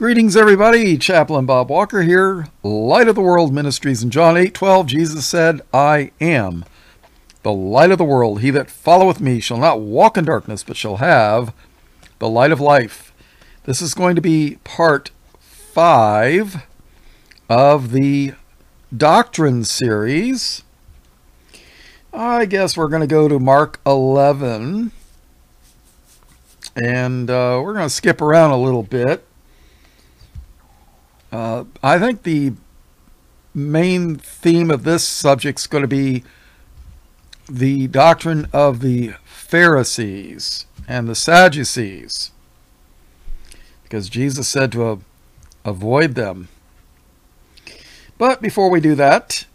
Greetings, everybody. Chaplain Bob Walker here, Light of the World Ministries. In John 8 12, Jesus said, I am the light of the world. He that followeth me shall not walk in darkness, but shall have the light of life. This is going to be part five of the Doctrine series. I guess we're going to go to Mark 11. And uh, we're going to skip around a little bit. Uh, I think the main theme of this subject is going to be the doctrine of the Pharisees and the Sadducees. Because Jesus said to uh, avoid them. But before we do that,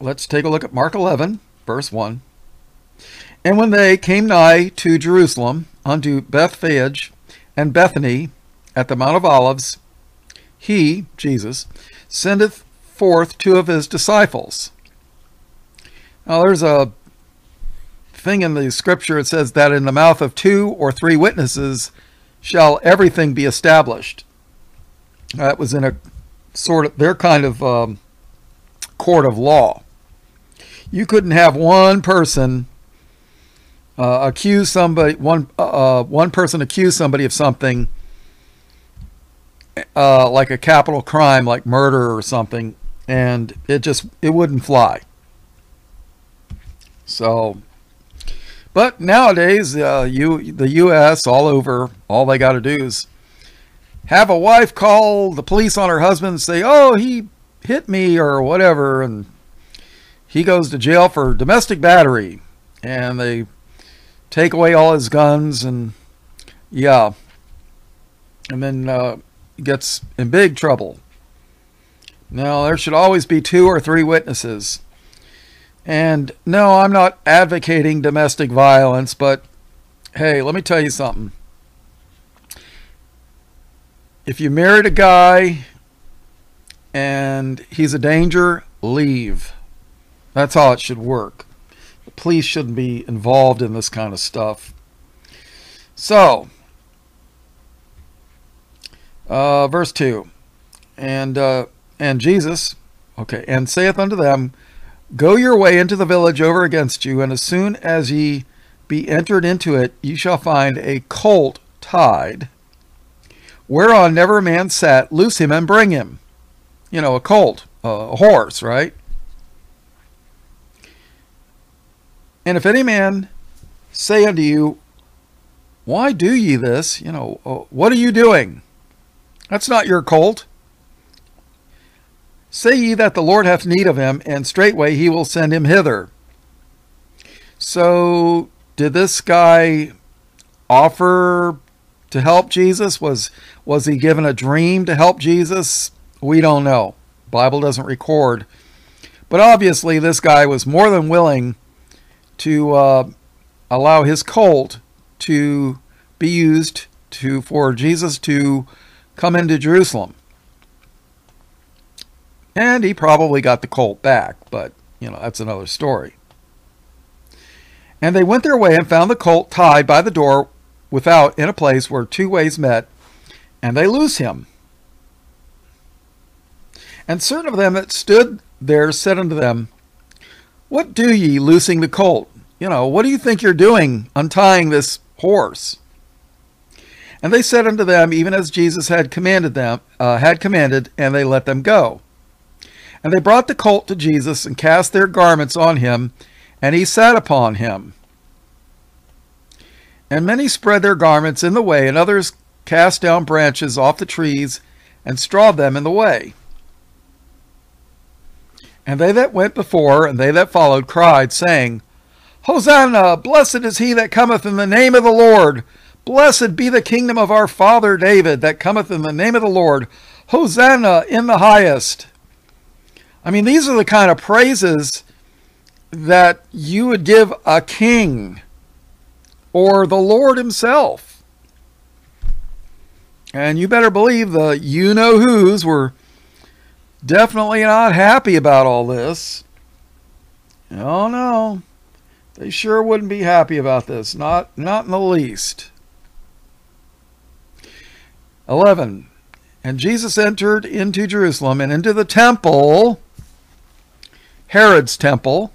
let's take a look at Mark 11, verse 1. And when they came nigh to Jerusalem, unto Bethphage and Bethany at the Mount of Olives, he, Jesus, sendeth forth two of his disciples. Now, there's a thing in the scripture it says that in the mouth of two or three witnesses shall everything be established. That was in a sort of their kind of um, court of law. You couldn't have one person uh, accuse somebody one uh, one person accuse somebody of something uh, like a capital crime like murder or something and it just it wouldn't fly. So but nowadays uh, you the US all over all they got to do is have a wife call the police on her husband and say oh he hit me or whatever and he goes to jail for domestic battery. And they take away all his guns and yeah. And then uh, gets in big trouble. Now there should always be two or three witnesses. And no i'm not advocating domestic violence but hey let me tell you something. If you married a guy and he's a danger leave. That's how it should work. The police shouldn't be involved in this kind of stuff. So, uh, verse 2 and uh, and Jesus, okay, and saith unto them, Go your way into the village over against you, and as soon as ye be entered into it, ye shall find a colt tied, whereon never man sat. Loose him and bring him. You know, a colt, a horse, right? And if any man say unto you, Why do ye this? You know, uh, what are you doing? That's not your colt. Say ye that the Lord hath need of him, and straightway he will send him hither. So, did this guy offer to help Jesus? Was was he given a dream to help Jesus? We don't know. Bible doesn't record. But obviously this guy was more than willing to uh, allow his colt to be used to for Jesus to come into Jerusalem. And he probably got the colt back, but you know, that's another story. And they went their way and found the colt tied by the door without in a place where two ways met, and they loose him. And certain of them that stood there said unto them, what do ye loosing the colt? You know, what do you think you're doing untying this horse? And they said unto them, even as Jesus had commanded them, uh, had commanded, and they let them go. And they brought the colt to Jesus and cast their garments on him, and he sat upon him. And many spread their garments in the way, and others cast down branches off the trees and strawed them in the way. And they that went before and they that followed cried, saying, Hosanna! Blessed is he that cometh in the name of the Lord! Blessed be the kingdom of our father David that cometh in the name of the Lord! Hosanna in the highest! I mean, these are the kind of praises that you would give a king or the Lord himself. And you better believe the you know who's were definitely not happy about all this. Oh no. They sure wouldn't be happy about this. Not not in the least. 11. And Jesus entered into Jerusalem and into the temple, Herod's temple.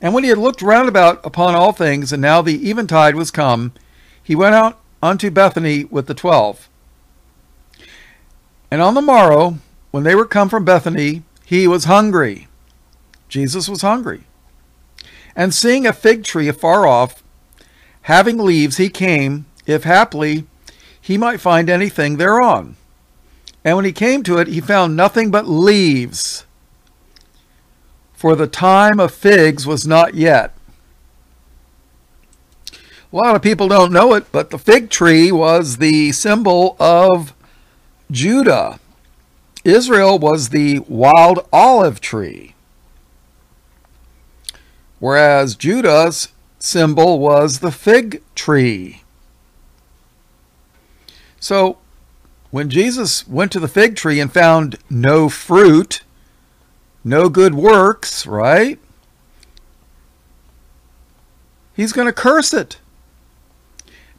And when he had looked round about upon all things, and now the eventide was come, he went out unto Bethany with the twelve. And on the morrow, when they were come from Bethany, he was hungry. Jesus was hungry. And seeing a fig tree afar off, having leaves, he came, if haply he might find anything thereon. And when he came to it, he found nothing but leaves, for the time of figs was not yet. A lot of people don't know it, but the fig tree was the symbol of Judah. Israel was the wild olive tree, whereas Judah's symbol was the fig tree. So, when Jesus went to the fig tree and found no fruit, no good works, right? He's going to curse it.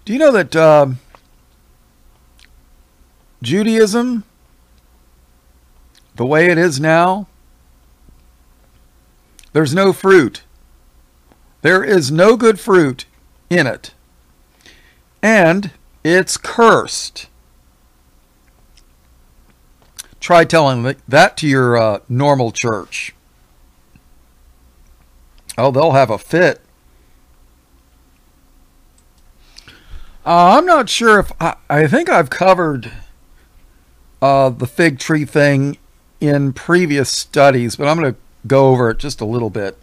Do you know that uh, Judaism, the way it is now, there's no fruit. There is no good fruit in it. And it's cursed. Try telling that to your uh, normal church. Oh, they'll have a fit. Uh, I'm not sure if I, I think I've covered uh, the fig tree thing in previous studies, but I'm going to go over it just a little bit.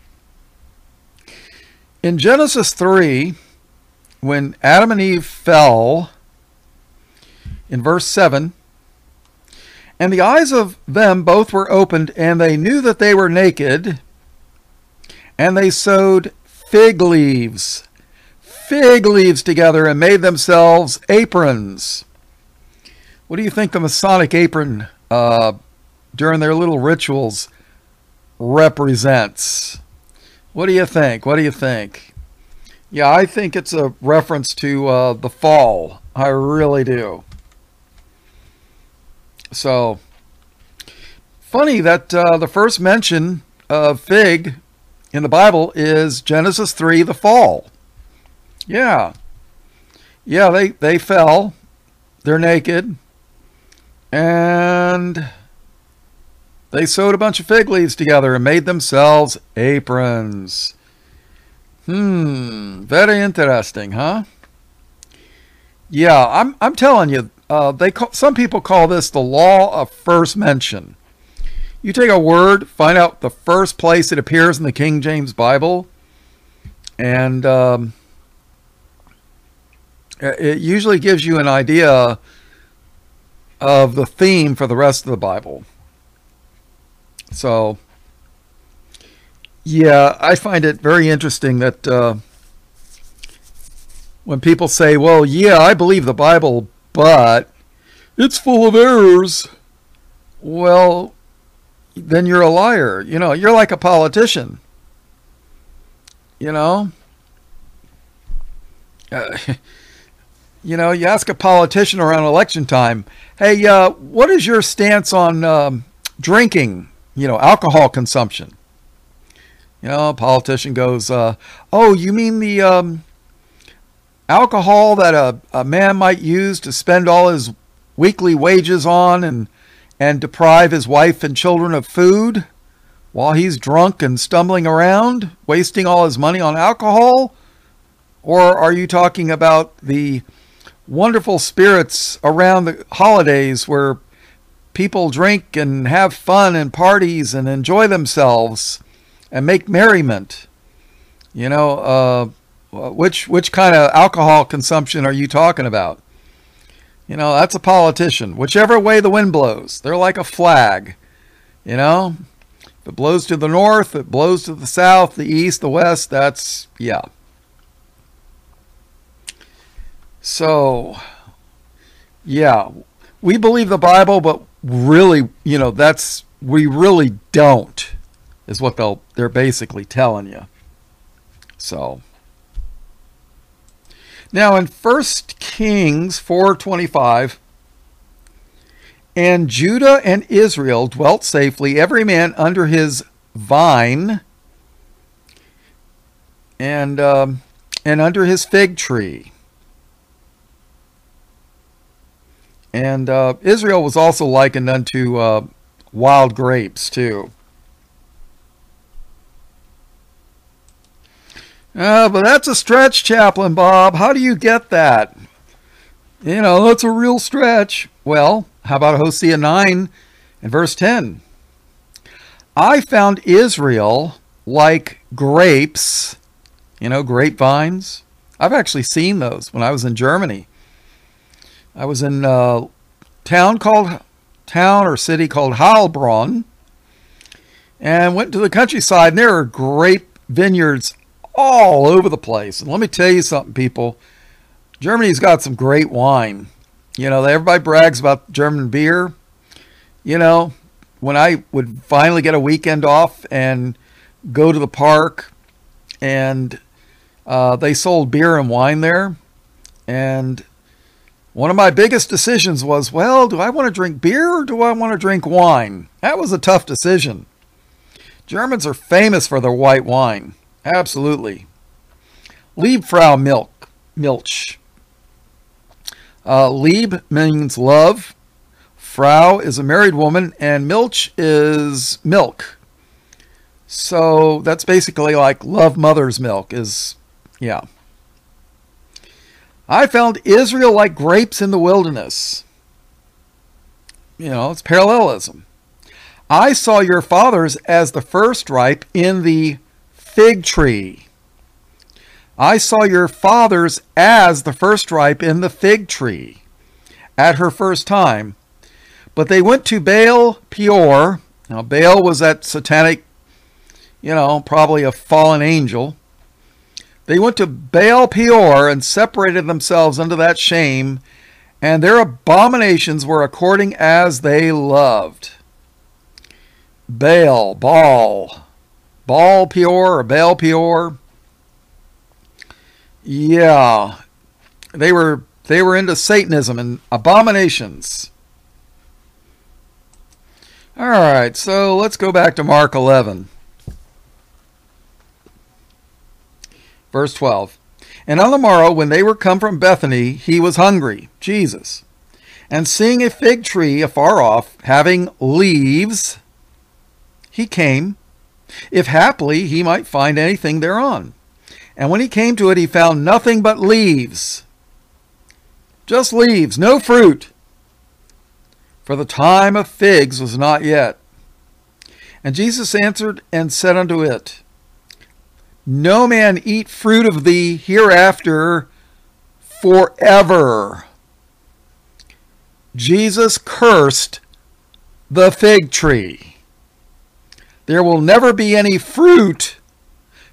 In Genesis 3, when Adam and Eve fell, in verse 7, and the eyes of them both were opened, and they knew that they were naked, and they sewed fig leaves fig leaves together and made themselves aprons. What do you think the Masonic apron uh, during their little rituals represents? What do you think? What do you think? Yeah, I think it's a reference to uh, the fall. I really do. So, funny that uh, the first mention of fig in the Bible is Genesis 3, the fall. Yeah. Yeah, they, they fell. They're naked. And they sewed a bunch of fig leaves together and made themselves aprons. Hmm, very interesting, huh? Yeah, I'm I'm telling you, uh, they call, some people call this the law of first mention. You take a word, find out the first place it appears in the King James Bible, and um, it usually gives you an idea of the theme for the rest of the Bible. So, yeah, I find it very interesting that uh, when people say, well, yeah, I believe the Bible, but it's full of errors. Well, then you're a liar. You know, you're like a politician. You know? Uh, You know, you ask a politician around election time, hey, uh, what is your stance on um, drinking, you know, alcohol consumption? You know, a politician goes, uh, oh, you mean the um, alcohol that a, a man might use to spend all his weekly wages on and, and deprive his wife and children of food while he's drunk and stumbling around, wasting all his money on alcohol? Or are you talking about the wonderful spirits around the holidays where people drink and have fun and parties and enjoy themselves and make merriment. You know, uh, which which kind of alcohol consumption are you talking about? You know, that's a politician. Whichever way the wind blows, they're like a flag. You know, if it blows to the north, it blows to the south, the east, the west. That's yeah. So, yeah, we believe the Bible, but really, you know, that's we really don't, is what they'll they're basically telling you. So. Now in First Kings 4:25, And Judah and Israel dwelt safely, every man under his vine and um, and under his fig tree. And uh, Israel was also likened unto uh, wild grapes too. Uh, but that's a stretch, Chaplain Bob. How do you get that? You know, that's a real stretch. Well, how about Hosea 9 and verse 10? I found Israel like grapes, you know, grapevines. I've actually seen those when I was in Germany. I was in a town called town or city called Heilbronn and went to the countryside and there are grape vineyards all over the place. And let me tell you something, people. Germany's got some great wine. You know, everybody brags about German beer. You know, when I would finally get a weekend off and go to the park, and uh, they sold beer and wine there, and one of my biggest decisions was, well, do I want to drink beer or do I want to drink wine? That was a tough decision. Germans are famous for their white wine. Absolutely. Liebfrau milk, milch. Uh, Lieb means love. Frau is a married woman, and milch is milk. So that's basically like love mother's milk is, yeah. I found Israel like grapes in the wilderness. You know, it's parallelism. I saw your fathers as the first ripe in the fig tree. I saw your fathers as the first ripe in the fig tree at her first time. But they went to Baal Peor. Now, Baal was that satanic, you know, probably a fallen angel. They went to Baal Peor and separated themselves under that shame, and their abominations were according as they loved. Baal, Baal, Baal Peor or Baal Peor. Yeah, they were they were into Satanism and abominations. All right, so let's go back to Mark 11. Verse 12. And on the morrow, when they were come from Bethany, he was hungry, Jesus. And seeing a fig tree afar off, having leaves, he came if haply he might find anything thereon. And when he came to it, he found nothing but leaves. Just leaves, no fruit. For the time of figs was not yet. And Jesus answered and said unto it, No man eat fruit of thee hereafter forever. Jesus cursed the fig tree. There will never be any fruit.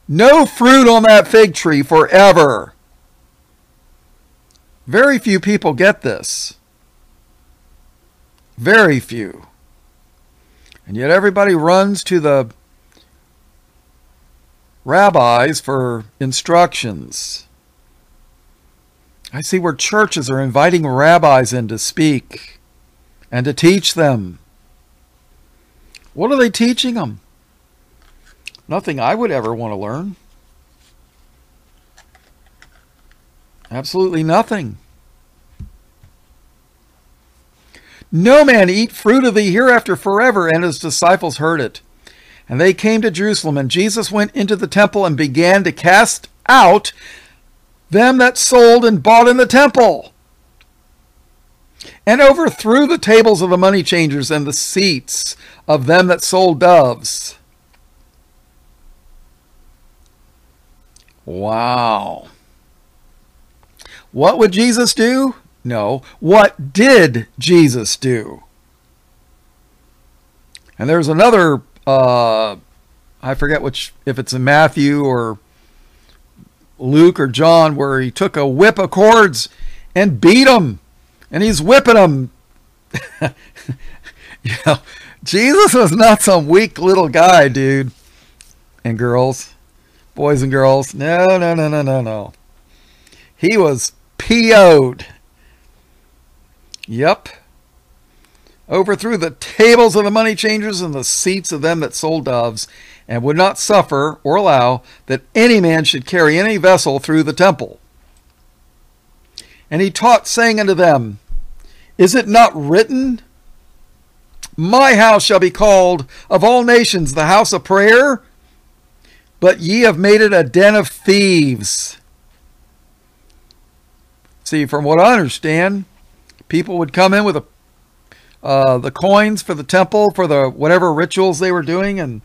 No fruit on that fig tree forever. Very few people get this. Very few. And yet everybody runs to the rabbis for instructions. I see where churches are inviting rabbis in to speak and to teach them. What are they teaching them? Nothing I would ever want to learn. Absolutely nothing. No man eat fruit of thee hereafter forever. And his disciples heard it. And they came to Jerusalem, and Jesus went into the temple and began to cast out them that sold and bought in the temple, and overthrew the tables of the money changers and the seats of them that sold doves. Wow. What would Jesus do? No. What did Jesus do? And there's another, uh, I forget which, if it's in Matthew or Luke or John, where he took a whip of cords and beat them. And he's whipping them. you know, Jesus was not some weak little guy, dude. And girls, boys and girls. No, no, no, no, no, no. He was PO'd. Yep. overthrew the tables of the money changers and the seats of them that sold doves, and would not suffer or allow that any man should carry any vessel through the temple. And he taught, saying unto them, Is it not written, My house shall be called of all nations the house of prayer? But ye have made it a den of thieves. See, from what I understand, people would come in with a, uh, the coins for the temple, for the whatever rituals they were doing, and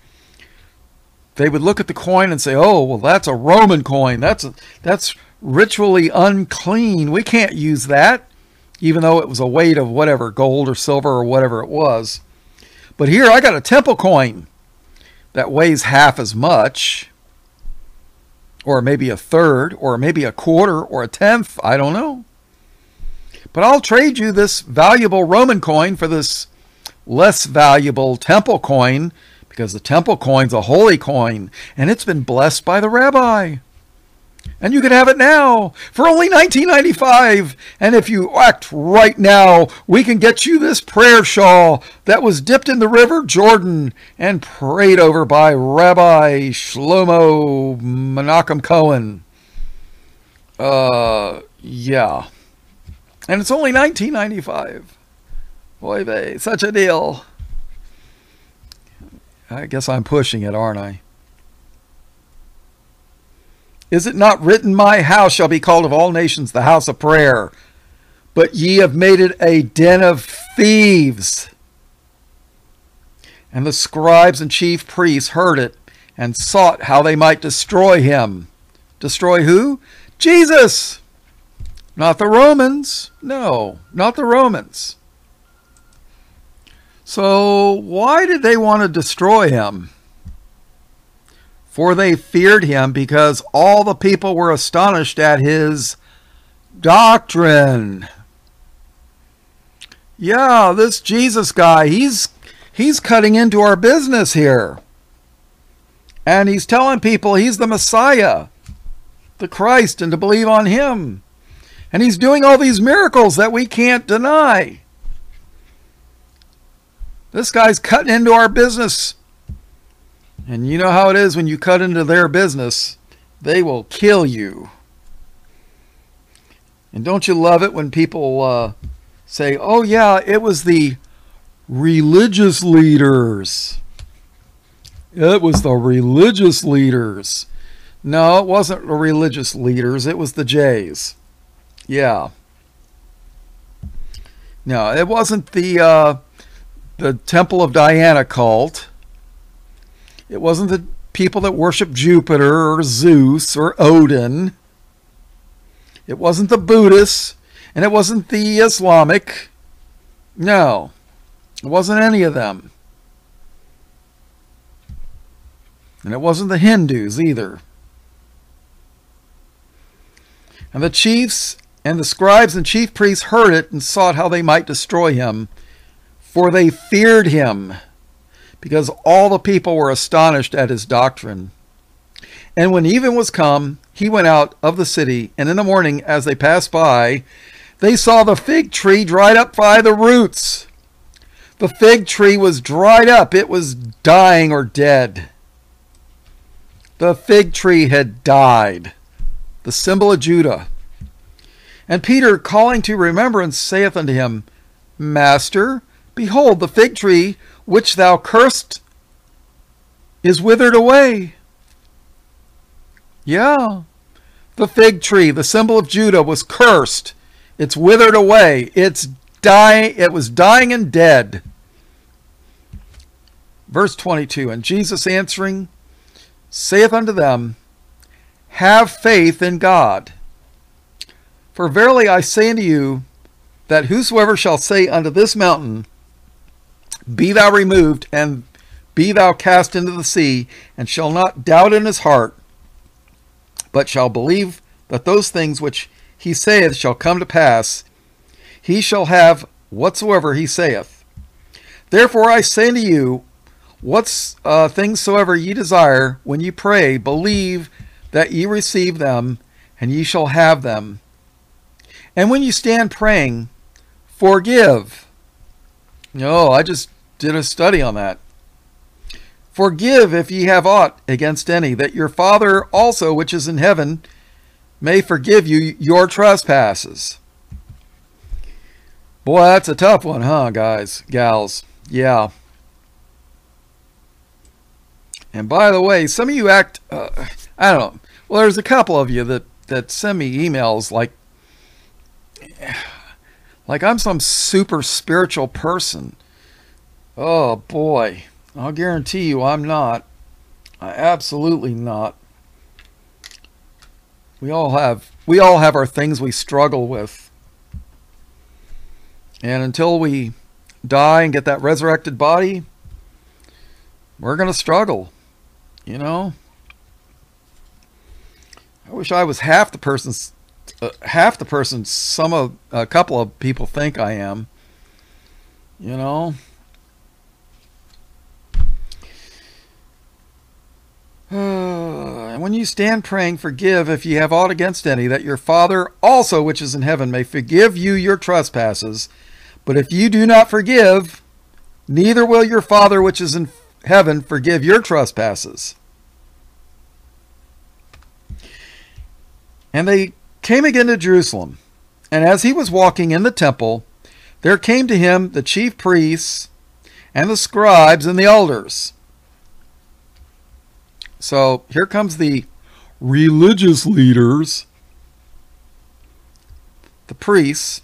they would look at the coin and say, "Oh, well, that's a Roman coin. That's a, that's ritually unclean. We can't use that, even though it was a weight of whatever gold or silver or whatever it was." But here, I got a temple coin that weighs half as much, or maybe a third, or maybe a quarter, or a tenth. I don't know. But I'll trade you this valuable Roman coin for this less valuable temple coin because the temple coin's a holy coin and it's been blessed by the rabbi. And you can have it now for only 19.95. And if you act right now, we can get you this prayer shawl that was dipped in the river Jordan and prayed over by Rabbi Shlomo Menachem Cohen. Uh, yeah. And it's only 19.95. Boy, they such a deal. I guess I'm pushing it, aren't I? Is it not written, My house shall be called of all nations the house of prayer? But ye have made it a den of thieves. And the scribes and chief priests heard it and sought how they might destroy him. Destroy who? Jesus! Not the Romans. No, not the Romans. So, why did they want to destroy him? For they feared him because all the people were astonished at his doctrine. Yeah, this Jesus guy, he's he's cutting into our business here. And he's telling people he's the Messiah, the Christ, and to believe on him. And he's doing all these miracles that we can't deny. This guy's cutting into our business. And you know how it is when you cut into their business, they will kill you. And don't you love it when people uh, say, oh, yeah, it was the religious leaders? It was the religious leaders. No, it wasn't the religious leaders, it was the Jays. Yeah. No, it wasn't the uh, the Temple of Diana cult. It wasn't the people that worship Jupiter or Zeus or Odin. It wasn't the Buddhists, and it wasn't the Islamic. No, it wasn't any of them. And it wasn't the Hindus either. And the chiefs and the scribes and chief priests heard it and sought how they might destroy him, for they feared him, because all the people were astonished at his doctrine. And when even was come, he went out of the city, and in the morning, as they passed by, they saw the fig tree dried up by the roots. The fig tree was dried up, it was dying or dead. The fig tree had died, the symbol of Judah. And Peter, calling to remembrance, saith unto him, Master, behold, the fig tree which thou cursed is withered away. Yeah, the fig tree, the symbol of Judah, was cursed. It's withered away. It's dying. It was dying and dead. Verse 22 And Jesus answering saith unto them, Have faith in God. For verily I say unto you, that whosoever shall say unto this mountain, Be thou removed, and be thou cast into the sea, and shall not doubt in his heart, but shall believe that those things which he saith shall come to pass, he shall have whatsoever he saith. Therefore I say unto you, what uh, things soever ye desire, when ye pray, believe that ye receive them, and ye shall have them. And when you stand praying, forgive No, I just did a study on that. Forgive if ye have aught against any, that your Father also which is in heaven may forgive you your trespasses. Boy, that's a tough one, huh, guys, gals? Yeah. And by the way, some of you act, uh, I don't know. Well, there's a couple of you that, that send me emails like, like I'm some super spiritual person. Oh boy, I'll guarantee you I'm not. I absolutely not. We all have we all have our things we struggle with. And until we die and get that resurrected body, we're going to struggle. You know? I wish I was half the person's uh, half the person some of a couple of people think I am. You know? and when you stand praying, forgive if ye have aught against any, that your Father also which is in heaven may forgive you your trespasses. But if you do not forgive, neither will your Father which is in heaven forgive your trespasses. And they came again to Jerusalem. And as he was walking in the temple, there came to him the chief priests and the scribes and the elders. So here comes the religious leaders, the priests,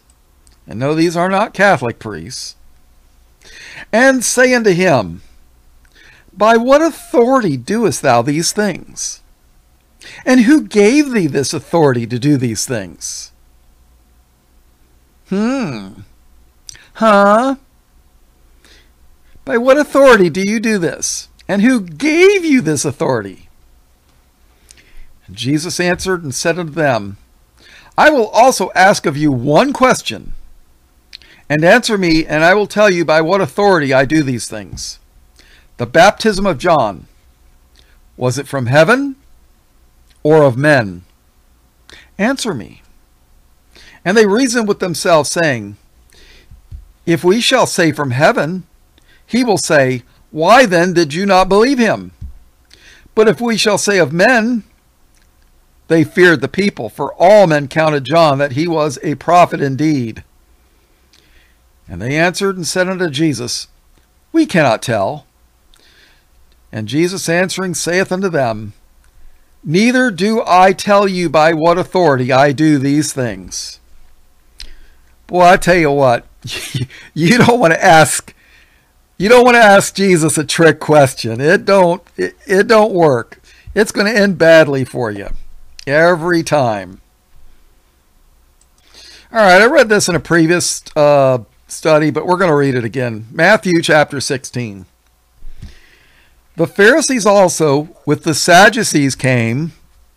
and no, these are not Catholic priests, and say unto him, By what authority doest thou these things? And who gave thee this authority to do these things? Hmm. Huh? By what authority do you do this? And who gave you this authority? Jesus answered and said unto them, I will also ask of you one question, and answer me, and I will tell you by what authority I do these things. The baptism of John, was it from heaven or of men? Answer me. And they reasoned with themselves, saying, If we shall say from heaven, he will say, Why then did you not believe him? But if we shall say of men, they feared the people, for all men counted John that he was a prophet indeed. And they answered and said unto Jesus, We cannot tell. And Jesus answering saith unto them, Neither do I tell you by what authority I do these things. Boy, I tell you what, you don't want to ask you don't want to ask Jesus a trick question. It don't it, it don't work. It's going to end badly for you every time. All right, I read this in a previous uh, study, but we're going to read it again. Matthew chapter 16. The Pharisees also with the Sadducees came.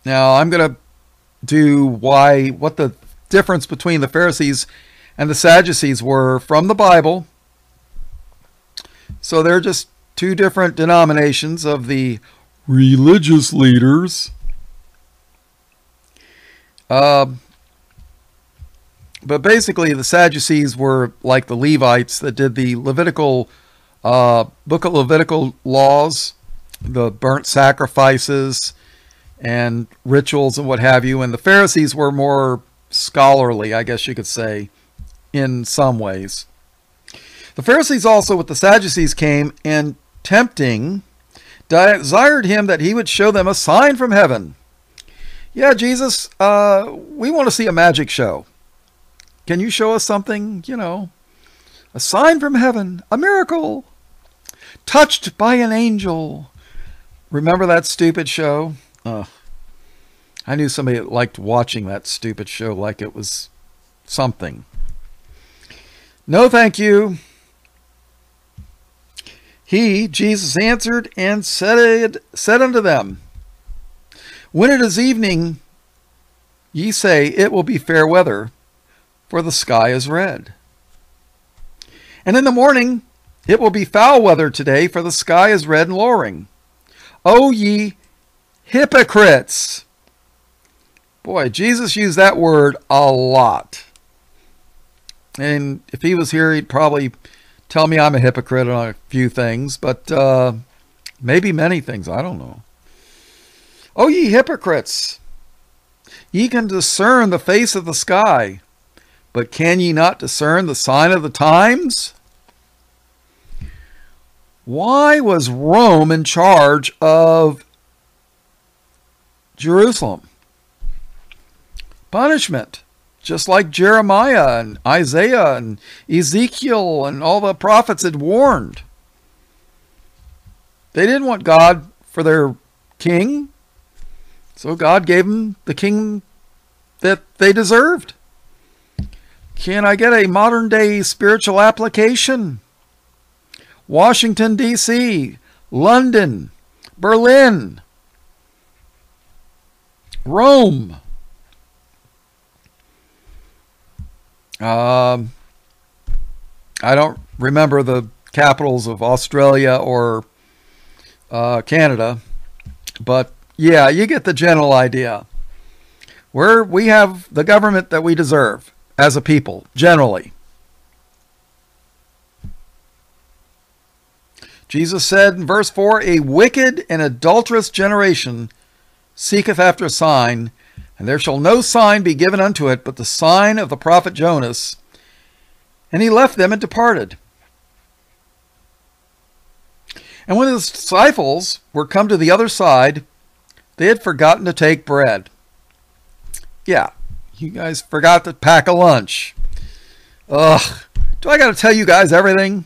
Now I'm going to do why what the difference between the Pharisees and the Sadducees were from the Bible. So they're just two different denominations of the religious leaders. Uh, but basically, the Sadducees were like the Levites that did the Levitical uh, book of Levitical laws, the burnt sacrifices, and rituals and what have you. And the Pharisees were more scholarly, I guess you could say, in some ways. The Pharisees also with the Sadducees came and tempting desired him that he would show them a sign from heaven. Yeah, Jesus, uh, we want to see a magic show. Can you show us something, you know, a sign from heaven, a miracle, touched by an angel? Remember that stupid show? Oh, I knew somebody that liked watching that stupid show like it was something. No, thank you. He, Jesus, answered and said, said unto them, When it is evening, ye say, It will be fair weather, for the sky is red. And in the morning, it will be foul weather today, for the sky is red and lowering. O ye hypocrites! Boy, Jesus used that word a lot. And if he was here, he'd probably tell me I'm a hypocrite on a few things, but uh, maybe many things. I don't know. Oh, ye hypocrites! Ye can discern the face of the sky, but can ye not discern the sign of the times? Why was Rome in charge of Jerusalem? Punishment just like Jeremiah and Isaiah and Ezekiel and all the prophets had warned. They didn't want God for their king, so God gave them the king that they deserved. Can I get a modern day spiritual application? Washington, D.C., London, Berlin, Rome, Um, I don't remember the capitals of Australia or uh, Canada, but yeah, you get the general idea. Where we have the government that we deserve as a people, generally. Jesus said in verse 4 A wicked and adulterous generation seeketh after a sign, and there shall no sign be given unto it but the sign of the prophet Jonas. And he left them and departed. And when his disciples were come to the other side, they had forgotten to take bread. Yeah, you guys forgot to pack a lunch. Ugh, do I got to tell you guys everything?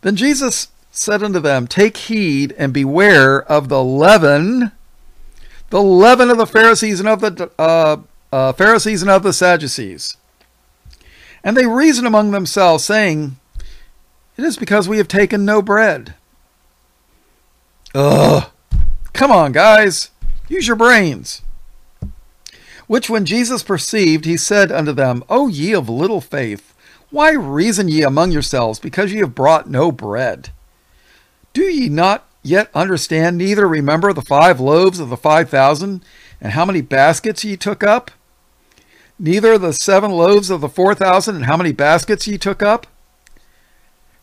Then Jesus said unto them, Take heed and beware of the leaven the leaven of the Pharisees and of the uh, uh, Pharisees and of the Sadducees. And they reason among themselves, saying, It is because we have taken no bread. Ugh! Come on, guys, use your brains. Which when Jesus perceived, he said unto them, O ye of little faith, why reason ye among yourselves, because ye have brought no bread? Do ye not yet understand neither remember the five loaves of the five thousand and how many baskets ye took up? Neither the seven loaves of the four thousand and how many baskets ye took up?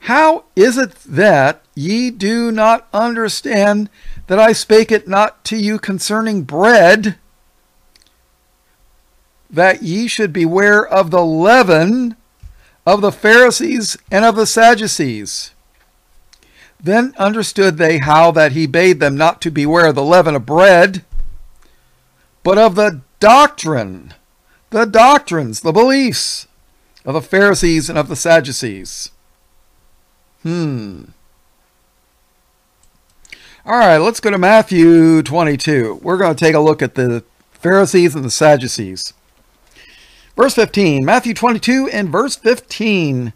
How is it that ye do not understand that I spake it not to you concerning bread, that ye should beware of the leaven of the Pharisees and of the Sadducees? Then understood they how that he bade them not to beware of the leaven of bread, but of the doctrine, the doctrines, the beliefs of the Pharisees and of the Sadducees. Hmm. All right, let's go to Matthew 22. We're going to take a look at the Pharisees and the Sadducees. Verse 15, Matthew 22 and verse 15.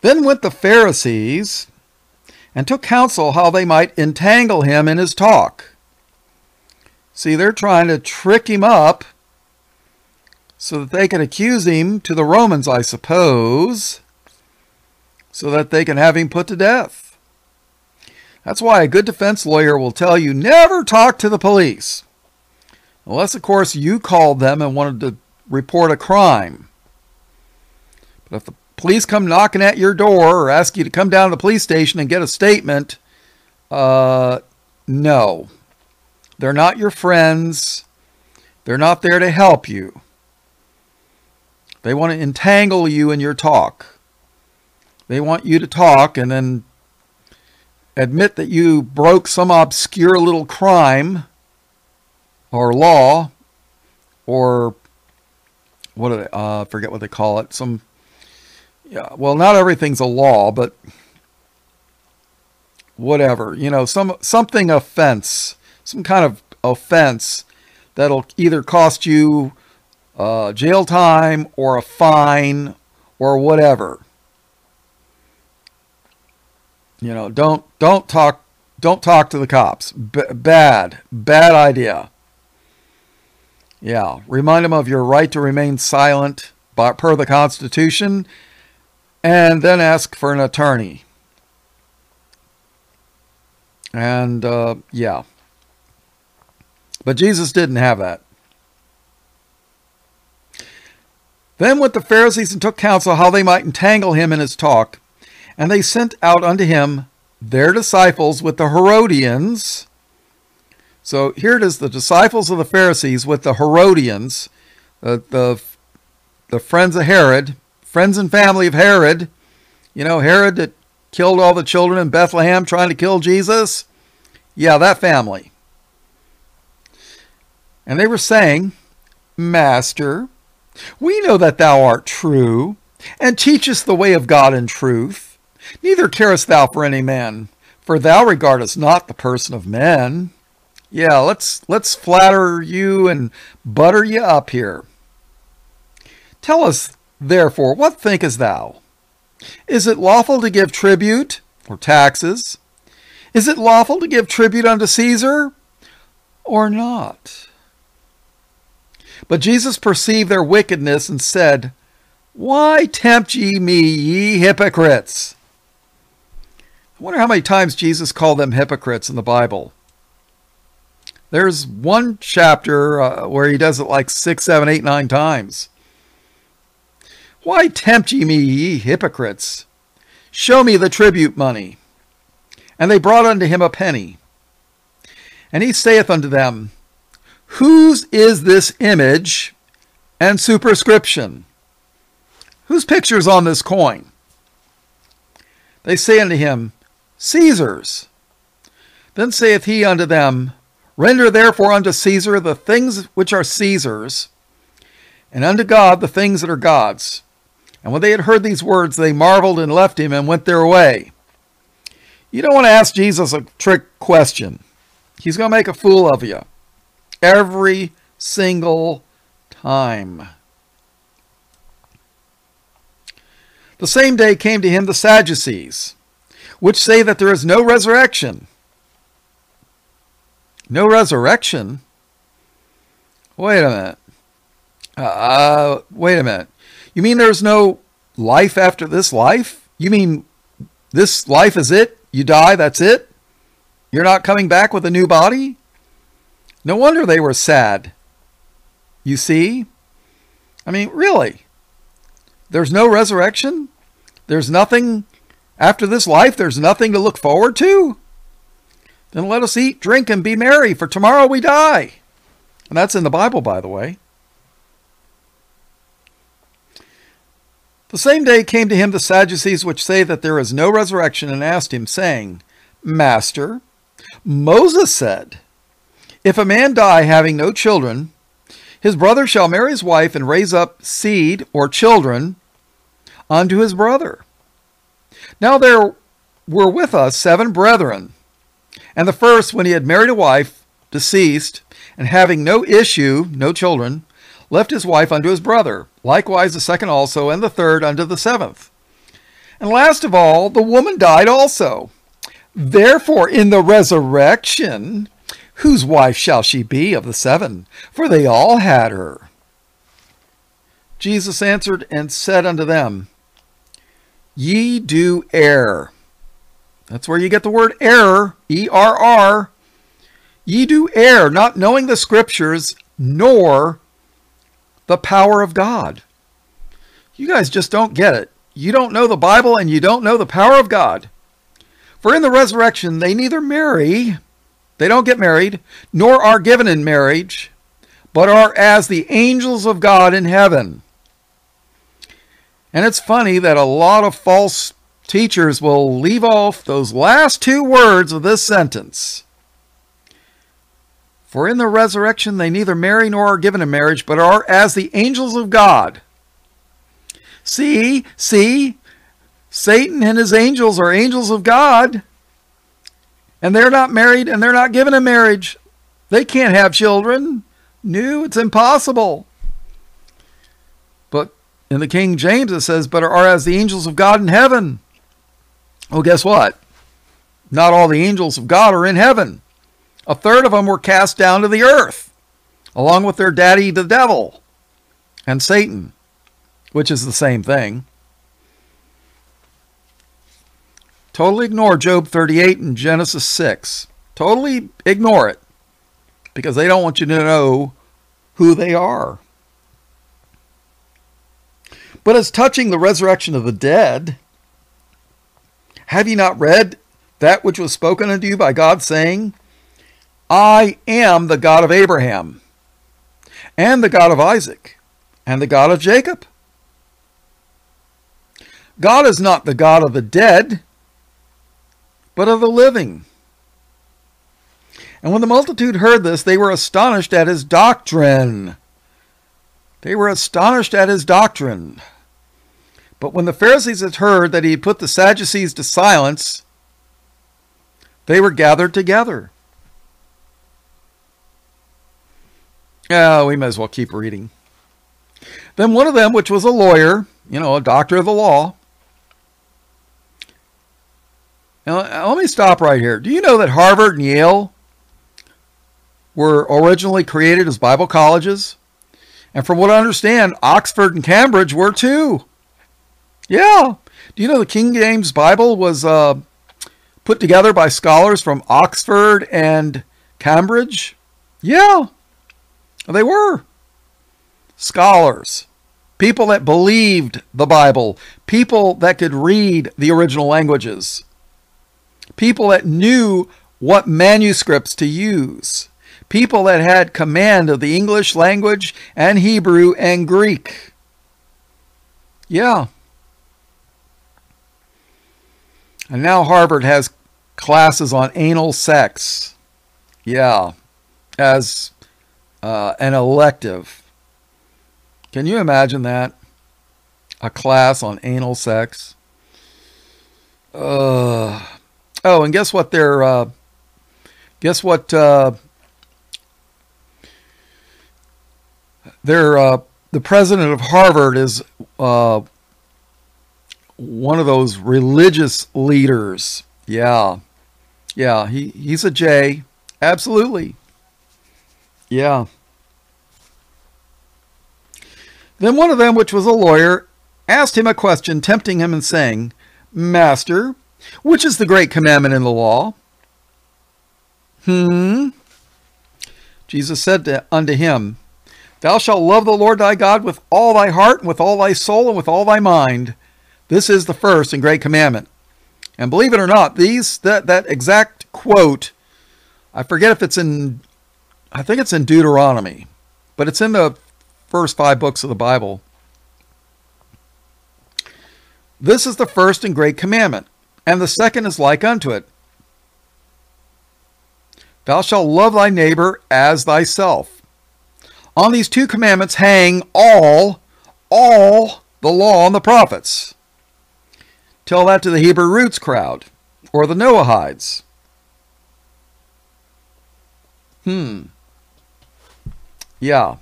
Then went the Pharisees and took counsel how they might entangle him in his talk. See, they're trying to trick him up so that they can accuse him to the Romans, I suppose, so that they can have him put to death. That's why a good defense lawyer will tell you never talk to the police. Unless, of course, you called them and wanted to report a crime. But if the police come knocking at your door or ask you to come down to the police station and get a statement, uh, no. They're not your friends. They're not there to help you. They want to entangle you in your talk. They want you to talk and then admit that you broke some obscure little crime or law or what do they, uh, forget what they call it, some yeah, well, not everything's a law, but whatever. You know, some something offense, some kind of offense that'll either cost you uh, jail time or a fine or whatever. You know, don't don't talk don't talk to the cops. B- bad, bad idea. Yeah, remind them of your right to remain silent per the Constitution and then ask for an attorney. And uh, yeah. But Jesus didn't have that. Then went the Pharisees and took counsel how they might entangle him in his talk. And they sent out unto him their disciples with the Herodians. So here it is the disciples of the Pharisees with the Herodians, the, the, the friends of Herod, friends and family of Herod. You know, Herod that killed all the children in Bethlehem trying to kill Jesus. Yeah, that family. And they were saying, Master, we know that thou art true, and teachest the way of God in truth. Neither carest thou for any man, for thou regardest not the person of men. Yeah, let's let's flatter you and butter you up here. Tell us, therefore, what thinkest thou? Is it lawful to give tribute or taxes? Is it lawful to give tribute unto Caesar or not? But Jesus perceived their wickedness and said, Why tempt ye me, ye hypocrites? I wonder how many times Jesus called them hypocrites in the Bible. There's one chapter uh, where he does it like six, seven, eight, nine times. Why tempt ye me, ye hypocrites? Show me the tribute money. And they brought unto him a penny. And he saith unto them, Whose is this image and superscription? Whose picture's on this coin? They say unto him, Caesar's. Then saith he unto them, Render therefore unto Caesar the things which are Caesar's, and unto God the things that are God's. And when they had heard these words, they marveled and left him and went their way. You don't want to ask Jesus a trick question. He's going to make a fool of you every single time. The same day came to him the Sadducees, which say that there is no resurrection. No resurrection? Wait a minute. Uh, uh, wait a minute. You mean there's no life after this life? You mean this life is it? You die, that's it? You're not coming back with a new body? No wonder they were sad. You see? I mean, really? There's no resurrection? There's nothing after this life? There's nothing to look forward to? Then let us eat, drink, and be merry, for tomorrow we die. And that's in the Bible, by the way. The same day came to him the Sadducees, which say that there is no resurrection, and asked him, saying, Master, Moses said, if a man die having no children, his brother shall marry his wife and raise up seed or children unto his brother. Now there were with us seven brethren, and the first, when he had married a wife, deceased, and having no issue, no children, left his wife unto his brother. Likewise the second also, and the third unto the seventh. And last of all, the woman died also. Therefore, in the resurrection, Whose wife shall she be of the seven? For they all had her. Jesus answered and said unto them, Ye do err. That's where you get the word error, E R R. Ye do err, not knowing the scriptures, nor the power of God. You guys just don't get it. You don't know the Bible and you don't know the power of God. For in the resurrection they neither marry they don't get married, nor are given in marriage, but are as the angels of God in heaven. And it's funny that a lot of false teachers will leave off those last two words of this sentence. For in the resurrection they neither marry nor are given in marriage, but are as the angels of God. See, see, Satan and his angels are angels of God and they're not married and they're not given a marriage. They can't have children. No, it's impossible. But in the King James it says, but are as the angels of God in heaven. Well, guess what? Not all the angels of God are in heaven. A third of them were cast down to the earth, along with their daddy, the devil, and Satan, which is the same thing. Totally ignore Job 38 and Genesis 6. Totally ignore it because they don't want you to know who they are. But as touching the resurrection of the dead, Have ye not read that which was spoken unto you by God, saying, I am the God of Abraham, and the God of Isaac, and the God of Jacob? God is not the God of the dead, but of the living. And when the multitude heard this, they were astonished at his doctrine. They were astonished at his doctrine. But when the Pharisees had heard that he had put the Sadducees to silence, they were gathered together. Yeah, we may as well keep reading. Then one of them, which was a lawyer, you know, a doctor of the law. Now, let me stop right here. Do you know that Harvard and Yale were originally created as Bible colleges? And from what I understand, Oxford and Cambridge were too. Yeah. Do you know the King James Bible was uh, put together by scholars from Oxford and Cambridge? Yeah. They were. Scholars. People that believed the Bible. People that could read the original languages. People that knew what manuscripts to use. People that had command of the English language and Hebrew and Greek. Yeah. And now Harvard has classes on anal sex. Yeah, as uh, an elective. Can you imagine that? A class on anal sex. Uh, oh, and guess what? They're uh, guess what? Uh, they're uh, the president of Harvard is uh, one of those religious leaders. Yeah. Yeah, he, he's a J. Absolutely. Yeah. Then one of them, which was a lawyer, asked him a question, tempting him and saying, Master, which is the great commandment in the law? Hmm. Jesus said to, unto him, Thou shalt love the Lord thy God with all thy heart, and with all thy soul, and with all thy mind, this is the first and great commandment. And believe it or not, these that that exact quote, I forget if it's in I think it's in Deuteronomy, but it's in the first 5 books of the Bible. This is the first and great commandment, and the second is like unto it. Thou shalt love thy neighbor as thyself. On these two commandments hang all, all the law and the prophets. Tell that to the Hebrew Roots crowd or the Noahides. Hmm. Yeah.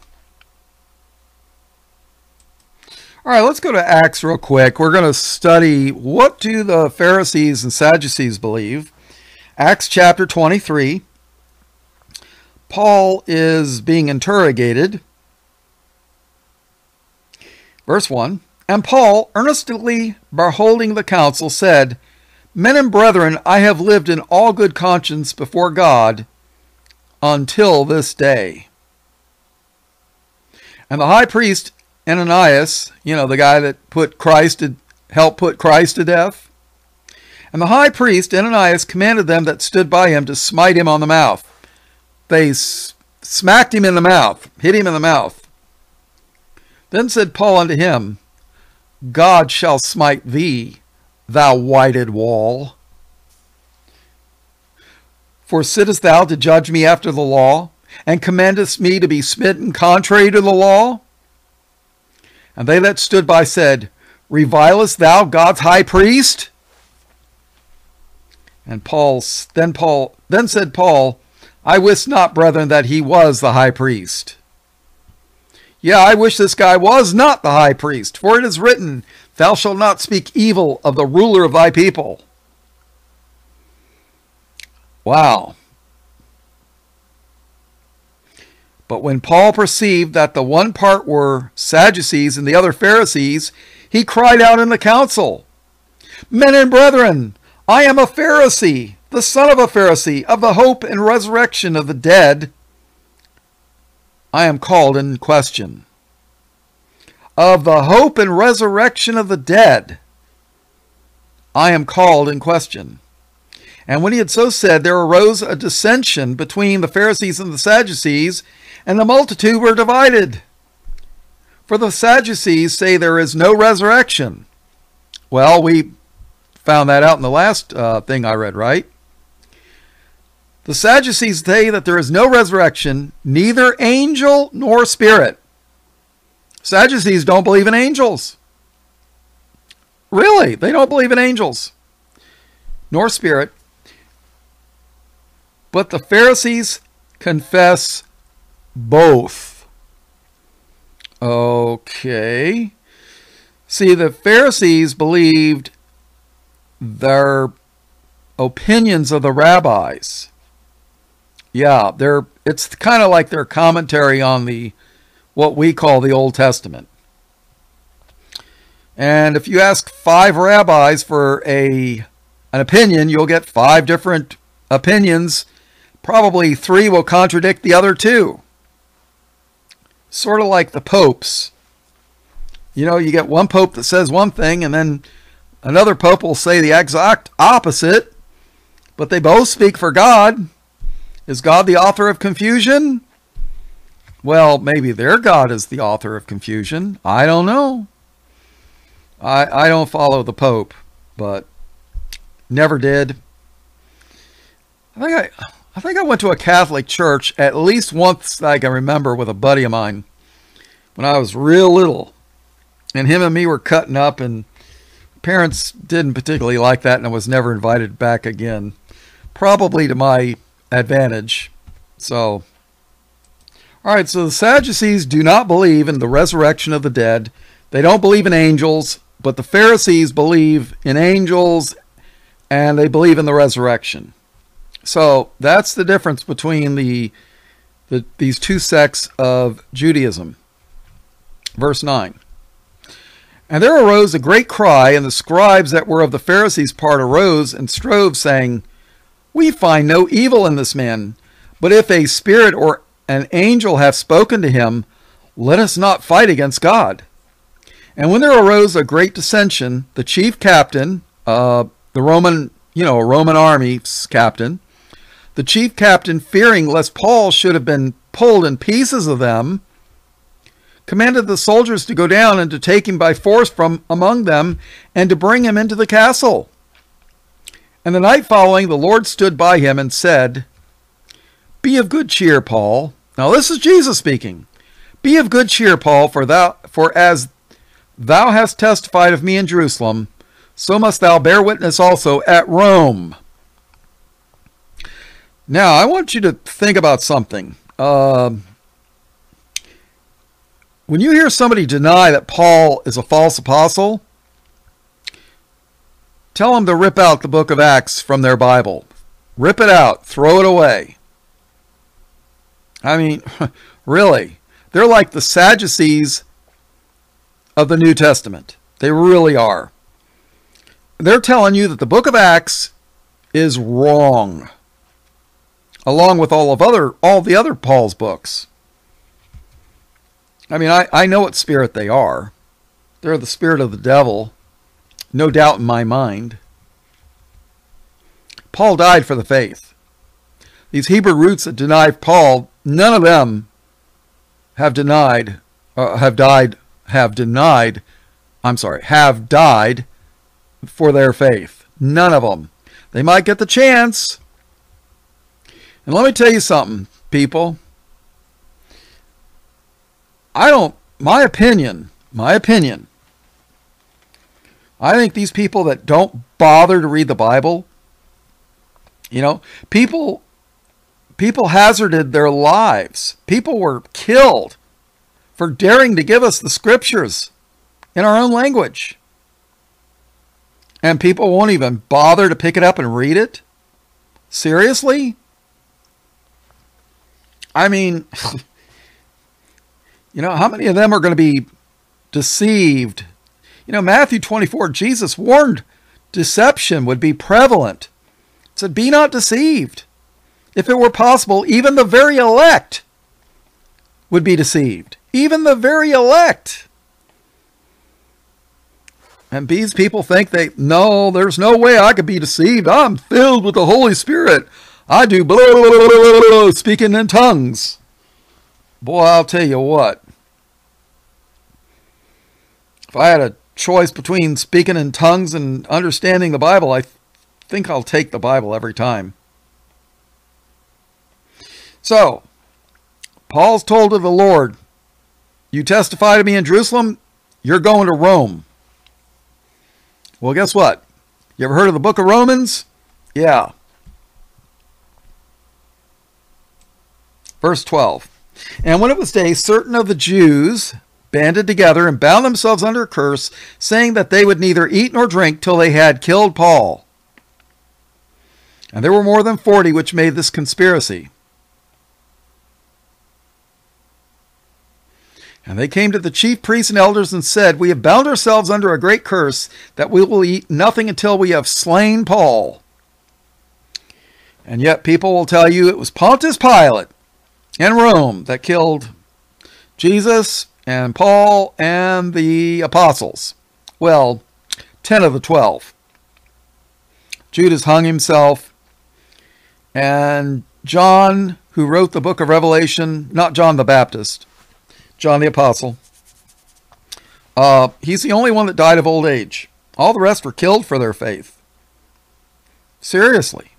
All right, let's go to Acts real quick. We're going to study what do the Pharisees and Sadducees believe. Acts chapter 23. Paul is being interrogated. Verse 1 and Paul, earnestly beholding the council, said, Men and brethren, I have lived in all good conscience before God until this day. And the high priest Ananias, you know, the guy that put Christ to help put Christ to death, and the high priest Ananias commanded them that stood by him to smite him on the mouth. They smacked him in the mouth, hit him in the mouth. Then said Paul unto him, God shall smite thee, thou whited wall. For sittest thou to judge me after the law, and commandest me to be smitten contrary to the law? And they that stood by said, Revilest thou God's high priest? And Paul then Paul then said Paul, I wist not, brethren, that he was the high priest. Yeah, I wish this guy was not the high priest, for it is written, Thou shalt not speak evil of the ruler of thy people. Wow. But when Paul perceived that the one part were Sadducees and the other Pharisees, he cried out in the council, Men and brethren, I am a Pharisee, the son of a Pharisee, of the hope and resurrection of the dead. I am called in question. Of the hope and resurrection of the dead, I am called in question. And when he had so said, there arose a dissension between the Pharisees and the Sadducees, and the multitude were divided. For the Sadducees say there is no resurrection. Well, we found that out in the last uh, thing I read, right? The Sadducees say that there is no resurrection, neither angel nor spirit. Sadducees don't believe in angels. Really, they don't believe in angels nor spirit. But the Pharisees confess both. Okay. See, the Pharisees believed their opinions of the rabbis. Yeah, they're it's kind of like their commentary on the what we call the Old Testament. And if you ask five rabbis for a an opinion, you'll get five different opinions. Probably three will contradict the other two. Sort of like the popes. You know, you get one pope that says one thing, and then another pope will say the exact opposite, but they both speak for God. Is God the author of confusion? Well, maybe their God is the author of confusion. I don't know. I, I don't follow the Pope, but never did. I think I, I think I went to a Catholic church at least once I can remember with a buddy of mine when I was real little. And him and me were cutting up and parents didn't particularly like that and I was never invited back again. Probably to my advantage. So all right, so the Sadducees do not believe in the resurrection of the dead. They don't believe in angels, but the Pharisees believe in angels and they believe in the resurrection. So that's the difference between the, the these two sects of Judaism. Verse 9. And there arose a great cry, and the scribes that were of the Pharisees' part arose and strove, saying, We find no evil in this man, but if a spirit or an angel hath spoken to him, let us not fight against God. And when there arose a great dissension, the chief captain, uh, the Roman, you know, a Roman army's captain, the chief captain, fearing lest Paul should have been pulled in pieces of them, commanded the soldiers to go down and to take him by force from among them and to bring him into the castle. And the night following, the Lord stood by him and said, Be of good cheer, Paul. Now this is Jesus speaking. Be of good cheer, Paul, for thou for as thou hast testified of me in Jerusalem, so must thou bear witness also at Rome. Now I want you to think about something. Uh, when you hear somebody deny that Paul is a false apostle, tell them to rip out the book of Acts from their Bible. Rip it out, throw it away. I mean, really, they're like the Sadducees of the New Testament. They really are. They're telling you that the book of Acts is wrong, along with all of other all the other Paul's books. I mean, I, I know what spirit they are. They're the spirit of the devil, no doubt in my mind. Paul died for the faith. These Hebrew roots that deny Paul none of them have denied, uh, have died, have denied, I'm sorry, have died for their faith. None of them. They might get the chance. And let me tell you something, people. I don't, my opinion, my opinion, I think these people that don't bother to read the Bible, you know, people People hazarded their lives. People were killed for daring to give us the scriptures in our own language. And people won't even bother to pick it up and read it? Seriously? I mean, you know, how many of them are going to be deceived? You know, Matthew 24, Jesus warned deception would be prevalent. He said, Be not deceived. If it were possible, even the very elect would be deceived. Even the very elect. And these people think they, no, there's no way I could be deceived. I'm filled with the Holy Spirit. I do blah, blah, blah, blah, blah, speaking in tongues. Boy, I'll tell you what. If I had a choice between speaking in tongues and understanding the Bible, I think I'll take the Bible every time. So, Paul's told of the Lord, You testify to me in Jerusalem, you're going to Rome. Well, guess what? You ever heard of the book of Romans? Yeah. Verse 12. And when it was day, certain of the Jews banded together and bound themselves under a curse, saying that they would neither eat nor drink till they had killed Paul. And there were more than forty which made this conspiracy. And they came to the chief priests and elders and said, We have bound ourselves under a great curse, that we will eat nothing until we have slain Paul. And yet people will tell you it was Pontius Pilate and Rome that killed Jesus and Paul and the apostles. Well, 10 of the 12. Judas hung himself, and John, who wrote the book of Revelation, not John the Baptist, John the Apostle, uh, he's the only one that died of old age. All the rest were killed for their faith. Seriously.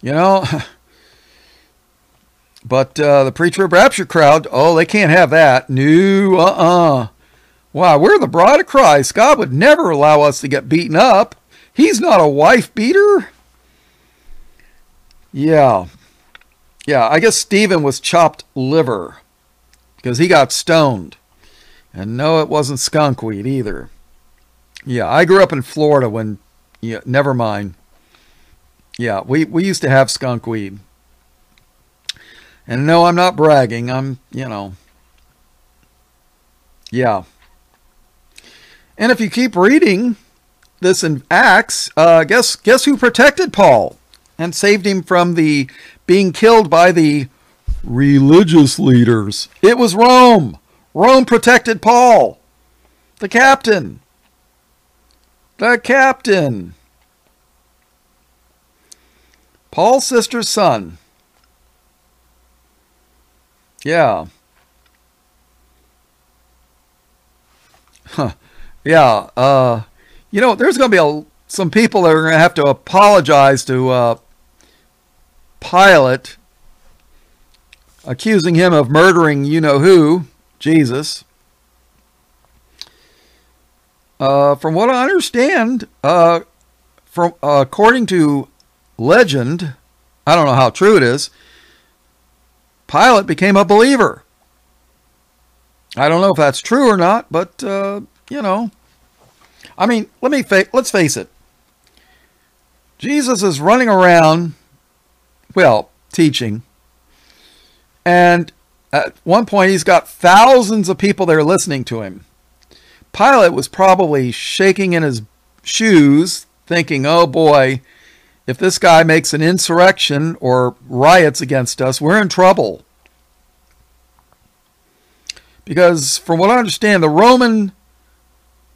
You know, But uh, the pre-trib rapture crowd, oh, they can't have that. No, uh-uh. Why, we're the bride of Christ. God would never allow us to get beaten up. He's not a wife beater. Yeah. Yeah, I guess Stephen was chopped liver because he got stoned. And no, it wasn't skunkweed either. Yeah, I grew up in Florida when, yeah, never mind. Yeah, we, we used to have skunkweed. And no, I'm not bragging. I'm, you know, yeah. And if you keep reading this in Acts, uh, guess guess who protected Paul and saved him from the being killed by the religious leaders? It was Rome. Rome protected Paul, the captain. The captain. Paul's sister's son. Yeah. Huh. Yeah. Uh, you know, there's going to be a, some people that are going to have to apologize to uh, Pilate, accusing him of murdering you know who, Jesus. Uh, from what I understand, uh, from uh, according to legend, I don't know how true it is. Pilate became a believer. I don't know if that's true or not, but uh, you know, I mean, let me fa- let's face it. Jesus is running around, well, teaching, and at one point he's got thousands of people there listening to him. Pilate was probably shaking in his shoes, thinking, "Oh boy, if this guy makes an insurrection or riots against us, we're in trouble. Because from what I understand, the Roman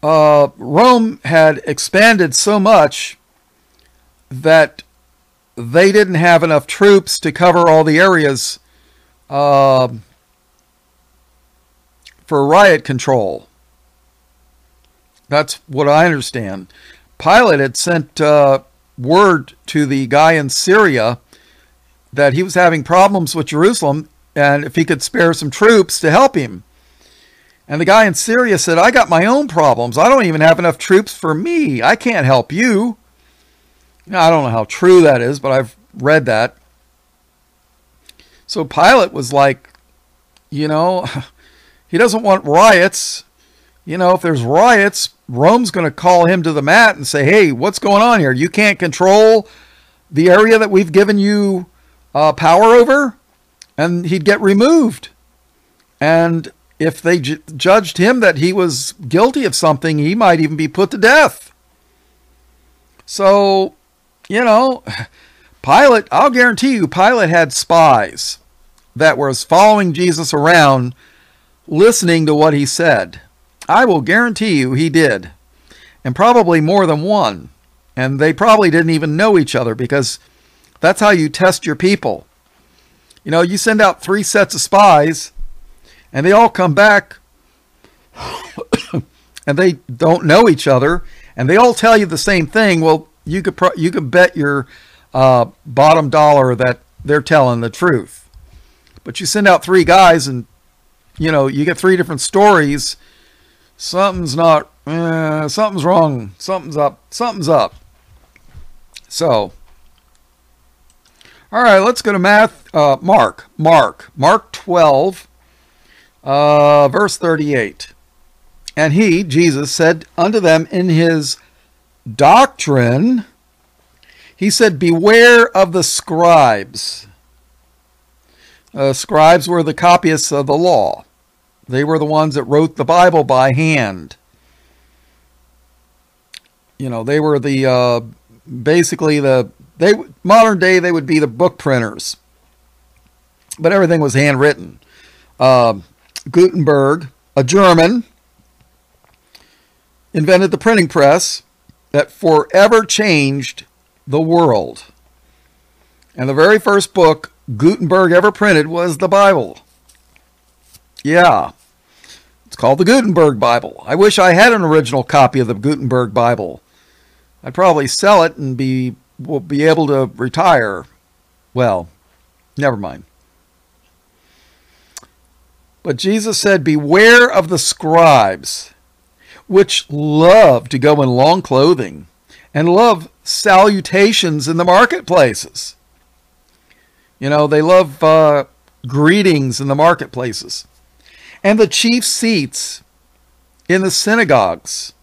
uh, Rome had expanded so much that they didn't have enough troops to cover all the areas uh, for riot control. That's what I understand. Pilate had sent uh, word to the guy in Syria that he was having problems with Jerusalem and if he could spare some troops to help him. And the guy in Syria said, I got my own problems. I don't even have enough troops for me. I can't help you. Now, I don't know how true that is, but I've read that. So Pilate was like, you know, he doesn't want riots. You know, if there's riots, Rome's going to call him to the mat and say, hey, what's going on here? You can't control the area that we've given you uh, power over? And he'd get removed. And if they ju- judged him that he was guilty of something, he might even be put to death. So, you know, Pilate, I'll guarantee you, Pilate had spies that was following Jesus around, listening to what he said I will guarantee you he did. And probably more than one. And they probably didn't even know each other because that's how you test your people. You know, you send out three sets of spies and they all come back and they don't know each other and they all tell you the same thing. Well, you could pro- you could bet your uh, bottom dollar that they're telling the truth. But you send out three guys and you know you get three different stories. Something's not. Eh, something's wrong. Something's up. Something's up. So, all right, let's go to math. Uh, Mark, Mark, Mark 12, uh, verse 38. And he, Jesus, said unto them in his doctrine, he said, Beware of the scribes. Uh, scribes were the copyists of the law. They were the ones that wrote the Bible by hand. You know, they were the uh, basically the they modern day they would be the book printers, but everything was handwritten. Uh, Gutenberg, a German, invented the printing press that forever changed the world. And the very first book Gutenberg ever printed was the Bible. Yeah. It's called the Gutenberg Bible. I wish I had an original copy of the Gutenberg Bible. I'd probably sell it and be will be able to retire. Well, never mind. But Jesus said, Beware of the scribes, which love to go in long clothing and love salutations in the marketplaces. You know, they love uh, greetings in the marketplaces and the chief seats in the synagogues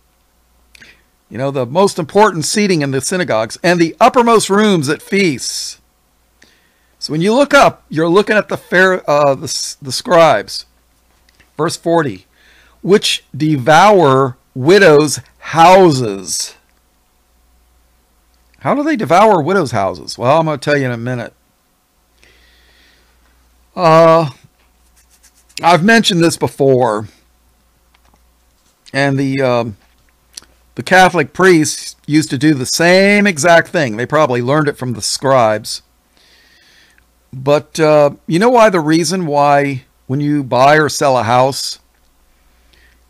you know, the most important seating in the synagogues, and the uppermost rooms at feasts. So when you look up, you're looking at the fair, uh, the, the scribes. Verse 40, which devour widows' houses. How do they devour widows' houses? Well, I'm going to tell you in a minute. Uh, I've mentioned this before, and the um, the Catholic priests used to do the same exact thing. They probably learned it from the scribes. But uh, you know why the reason why when you buy or sell a house,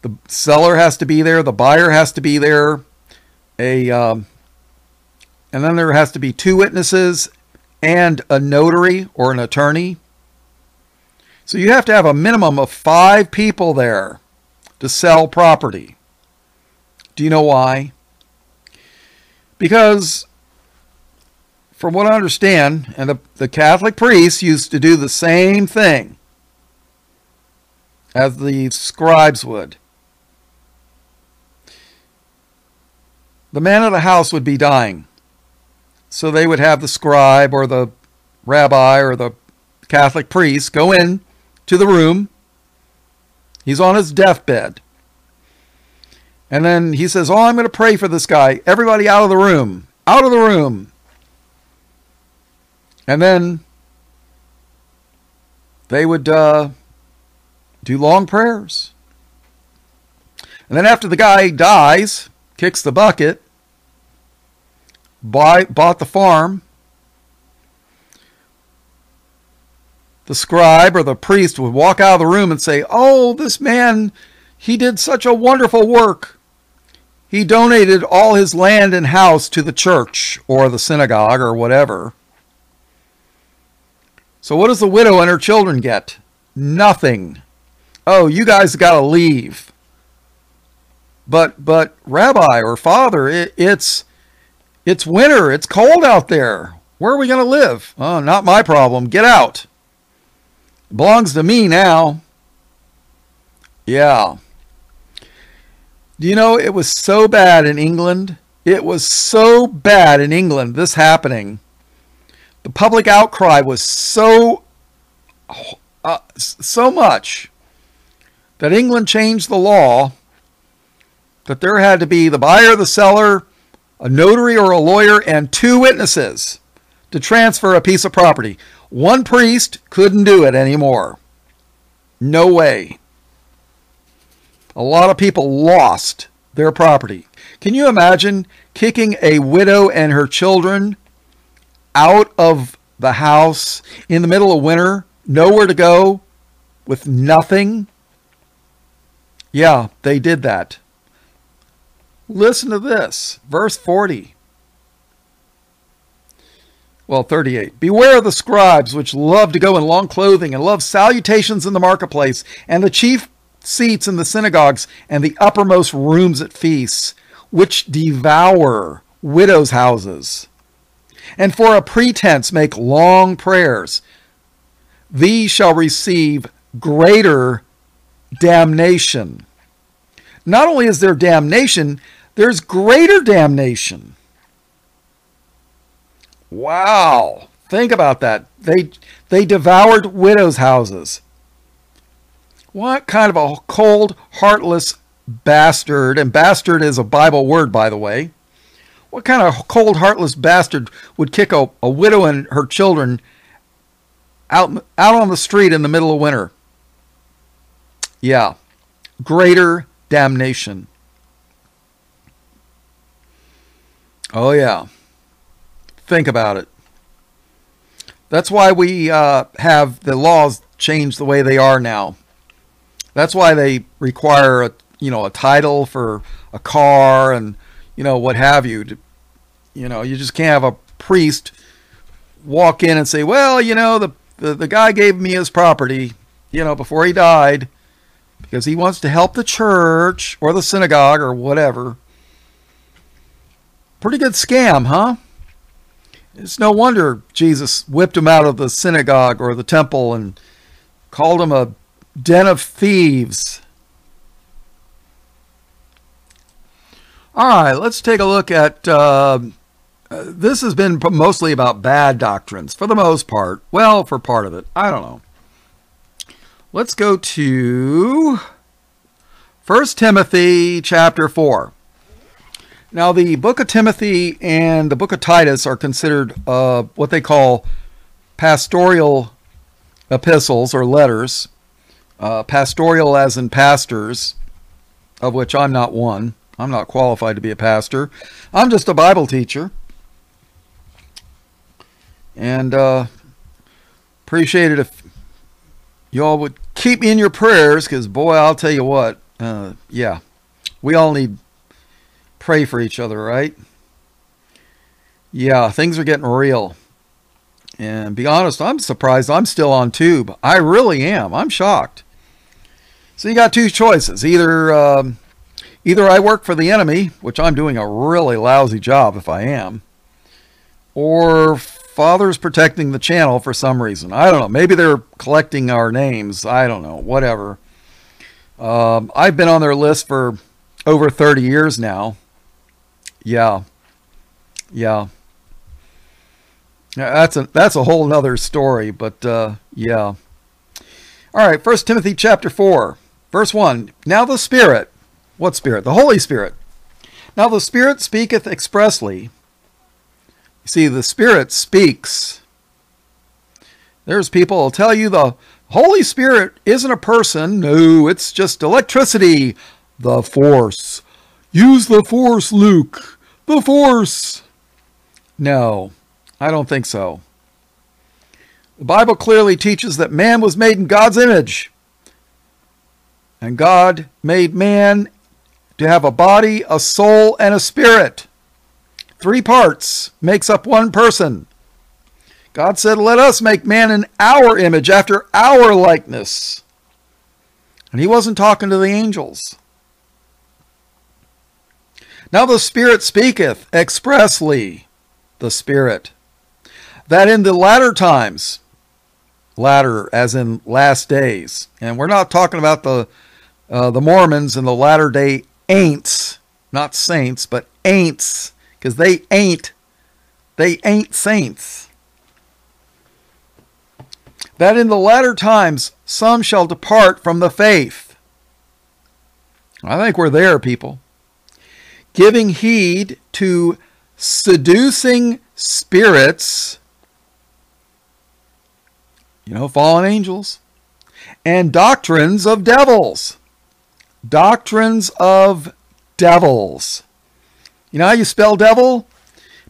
the seller has to be there, the buyer has to be there, a um, and then there has to be two witnesses and a notary or an attorney. So you have to have a minimum of five people there to sell property. Do you know why? Because, from what I understand, and the, the Catholic priests used to do the same thing as the scribes would. The man of the house would be dying. So they would have the scribe or the rabbi or the Catholic priest go in to the room. He's on his deathbed. And then he says, Oh, I'm going to pray for this guy. Everybody out of the room. Out of the room. And then they would uh, do long prayers. And then after the guy dies, kicks the bucket, buy, bought the farm, the scribe or the priest would walk out of the room and say, Oh, this man, he did such a wonderful work. He donated all his land and house to the church or the synagogue or whatever. So, what does the widow and her children get? Nothing. Oh, you guys got to leave. But, but, Rabbi or Father, it, it's, it's winter. It's cold out there. Where are we going to live? Oh, not my problem. Get out. Belongs to me now. Yeah. Do you know it was so bad in England? It was so bad in England, this happening. The public outcry was so, uh, so much that England changed the law that there had to be the buyer, the seller, a notary or a lawyer, and two witnesses to transfer a piece of property. One priest couldn't do it anymore. No way. A lot of people lost their property. Can you imagine kicking a widow and her children out of the house in the middle of winter, nowhere to go, with nothing? Yeah, they did that. Listen to this, verse 40. Well, 38. Beware of the scribes which love to go in long clothing and love salutations in the marketplace and the chief seats in the synagogues and the uppermost rooms at feasts, which devour widows' houses, and for a pretense make long prayers. These shall receive greater damnation. Not only is there damnation, there's greater damnation. Wow. Think about that. They they devoured widows' houses. What kind of a cold, heartless bastard, and bastard is a Bible word, by the way. What kind of cold, heartless bastard would kick a, a widow and her children out, out on the street in the middle of winter? Yeah, greater damnation. Oh, yeah. Think about it. That's why we uh, have the laws changed the way they are now. That's why they require a you know a title for a car and you know what have you. You know you just can't have a priest walk in and say, well, you know the, the the guy gave me his property, you know, before he died because he wants to help the church or the synagogue or whatever. Pretty good scam, huh? It's no wonder Jesus whipped him out of the synagogue or the temple and called him a den of thieves. All right, let's take a look at. Uh, this has been mostly about bad doctrines for the most part. Well, for part of it. I don't know. Let's go to 1 Timothy chapter 4. Now, the book of Timothy and the book of Titus are considered uh, what they call pastoral epistles or letters uh, pastoral as in pastors, of which I'm not one. I'm not qualified to be a pastor. I'm just a Bible teacher. And uh, appreciate it if y'all would keep me in your prayers, because boy, I'll tell you what, uh, yeah, we all need pray for each other, right? Yeah, things are getting real. And be honest, I'm surprised I'm still on tube. I really am. I'm shocked. So you got two choices. Either um, either I work for the enemy, which I'm doing a really lousy job if I am, or Father's protecting the channel for some reason. I don't know. Maybe they're collecting our names. I don't know. Whatever. Um, I've been on their list for over 30 years now. Yeah. Yeah. That's a that's a whole nother story, but uh, yeah. All right, First Timothy chapter four. Verse 1 Now the Spirit, what Spirit? The Holy Spirit. Now the Spirit speaketh expressly. You see, the Spirit speaks. There's people will tell you the Holy Spirit isn't a person. No, it's just electricity. The Force. Use the Force, Luke. The Force. No, I don't think so. The Bible clearly teaches that man was made in God's image. And God made man to have a body, a soul, and a spirit. Three parts makes up one person. God said, Let us make man in our image, after our likeness. And he wasn't talking to the angels. Now the Spirit speaketh expressly, the Spirit, that in the latter times, latter as in last days, and we're not talking about the uh, the Mormons and the latter day ain'ts, not saints, but ain'ts, because they ain't, they ain't saints. That in the latter times some shall depart from the faith. I think we're there, people. Giving heed to seducing spirits, you know, fallen angels, and doctrines of devils doctrines of devils. You know how you spell devil?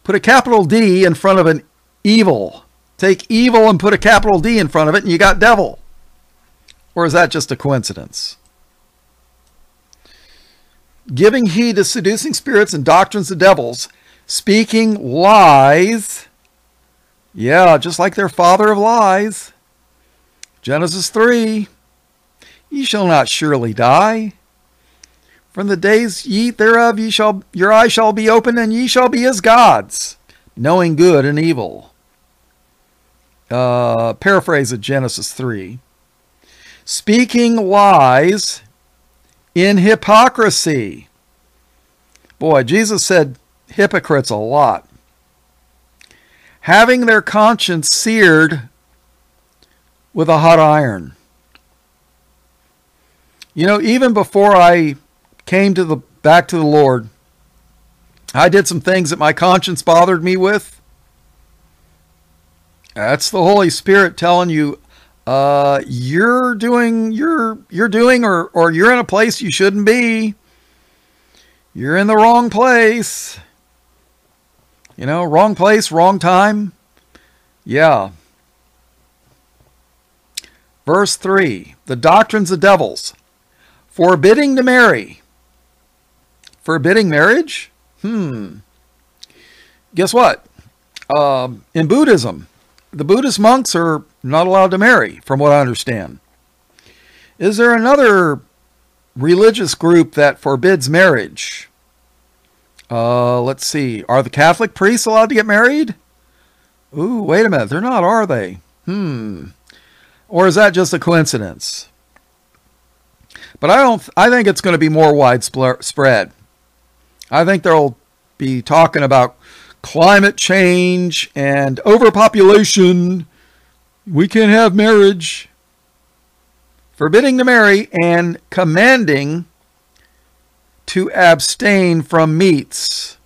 Put a capital D in front of an evil. Take evil and put a capital D in front of it, and you got devil. Or is that just a coincidence? Giving heed to seducing spirits and doctrines of devils, speaking lies. Yeah, just like their father of lies. Genesis 3 Ye shall not surely die. From the days ye thereof, ye shall, your eyes shall be opened, and ye shall be as gods, knowing good and evil. Uh, paraphrase of Genesis 3. Speaking lies in hypocrisy. Boy, Jesus said hypocrites a lot. Having their conscience seared with a hot iron. You know, even before I came to the back to the Lord, I did some things that my conscience bothered me with. That's the Holy Spirit telling you uh, you're doing you're you're doing or or you're in a place you shouldn't be. You're in the wrong place. You know, wrong place, wrong time. Yeah. Verse 3 The doctrines of devils, forbidding to marry. Forbidding marriage? Hmm. Guess what? Um, in Buddhism, the Buddhist monks are not allowed to marry, from what I understand. Is there another religious group that forbids marriage? Uh, let's see. Are the Catholic priests allowed to get married? Ooh, wait a minute. They're not, are they? Hmm. Or is that just a coincidence? But I don't. I think it's going to be more widespread. I think they'll be talking about climate change and overpopulation. We can't have marriage. Forbidding to marry and commanding to abstain from meats.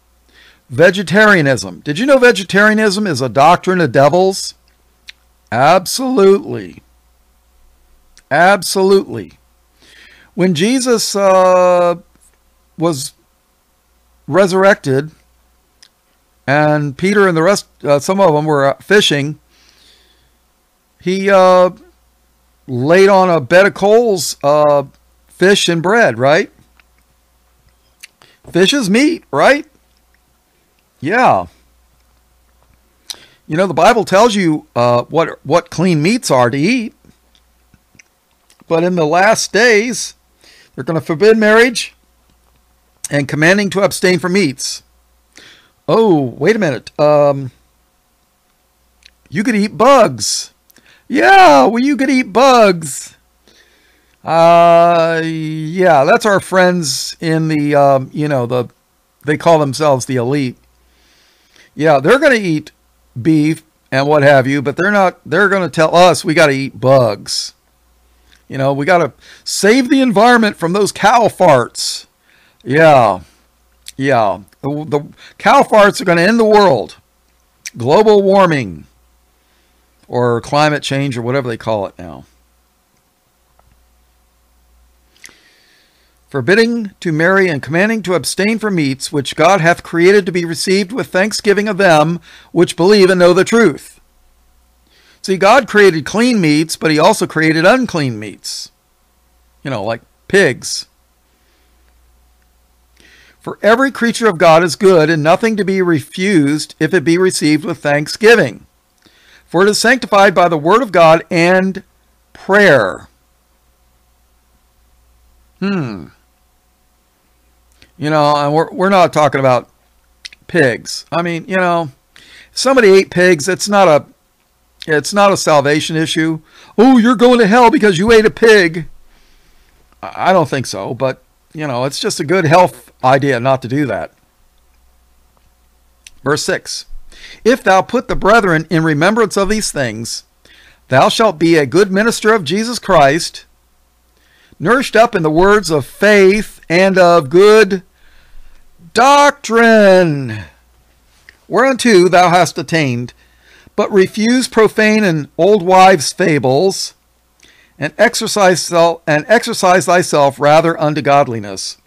Vegetarianism. Did you know vegetarianism is a doctrine of devils? Absolutely. Absolutely. When Jesus uh, was resurrected, and Peter and the rest, uh, some of them were fishing, he uh, laid on a bed of coals uh, fish and bread, right? Fish is meat, right? Yeah. You know, the Bible tells you uh, what what clean meats are to eat. But in the last days, they're going to forbid marriage and commanding to abstain from meats. Oh, wait a minute. Um, you could eat bugs. Yeah, well, you could eat bugs. Uh, yeah, that's our friends in the, um, you know, the, they call themselves the elite. Yeah, they're going to eat beef and what have you, but they're not, they're going to tell us we got to eat bugs. You know, we got to save the environment from those cow farts. Yeah. Yeah. The, the cow farts are going to end the world. Global warming or climate change or whatever they call it now. Forbidding to marry and commanding to abstain from meats which God hath created to be received with thanksgiving of them which believe and know the truth. See, God created clean meats, but he also created unclean meats. You know, like pigs. For every creature of God is good, and nothing to be refused if it be received with thanksgiving. For it is sanctified by the word of God and prayer. Hmm. You know, we're, we're not talking about pigs. I mean, you know, somebody ate pigs, it's not a it's not a salvation issue. Oh, you're going to hell because you ate a pig. I don't think so, but you know, it's just a good health idea not to do that. Verse 6 If thou put the brethren in remembrance of these things, thou shalt be a good minister of Jesus Christ, nourished up in the words of faith and of good doctrine, whereunto thou hast attained but refuse profane and old wives' fables, and exercise and exercise thyself rather unto godliness.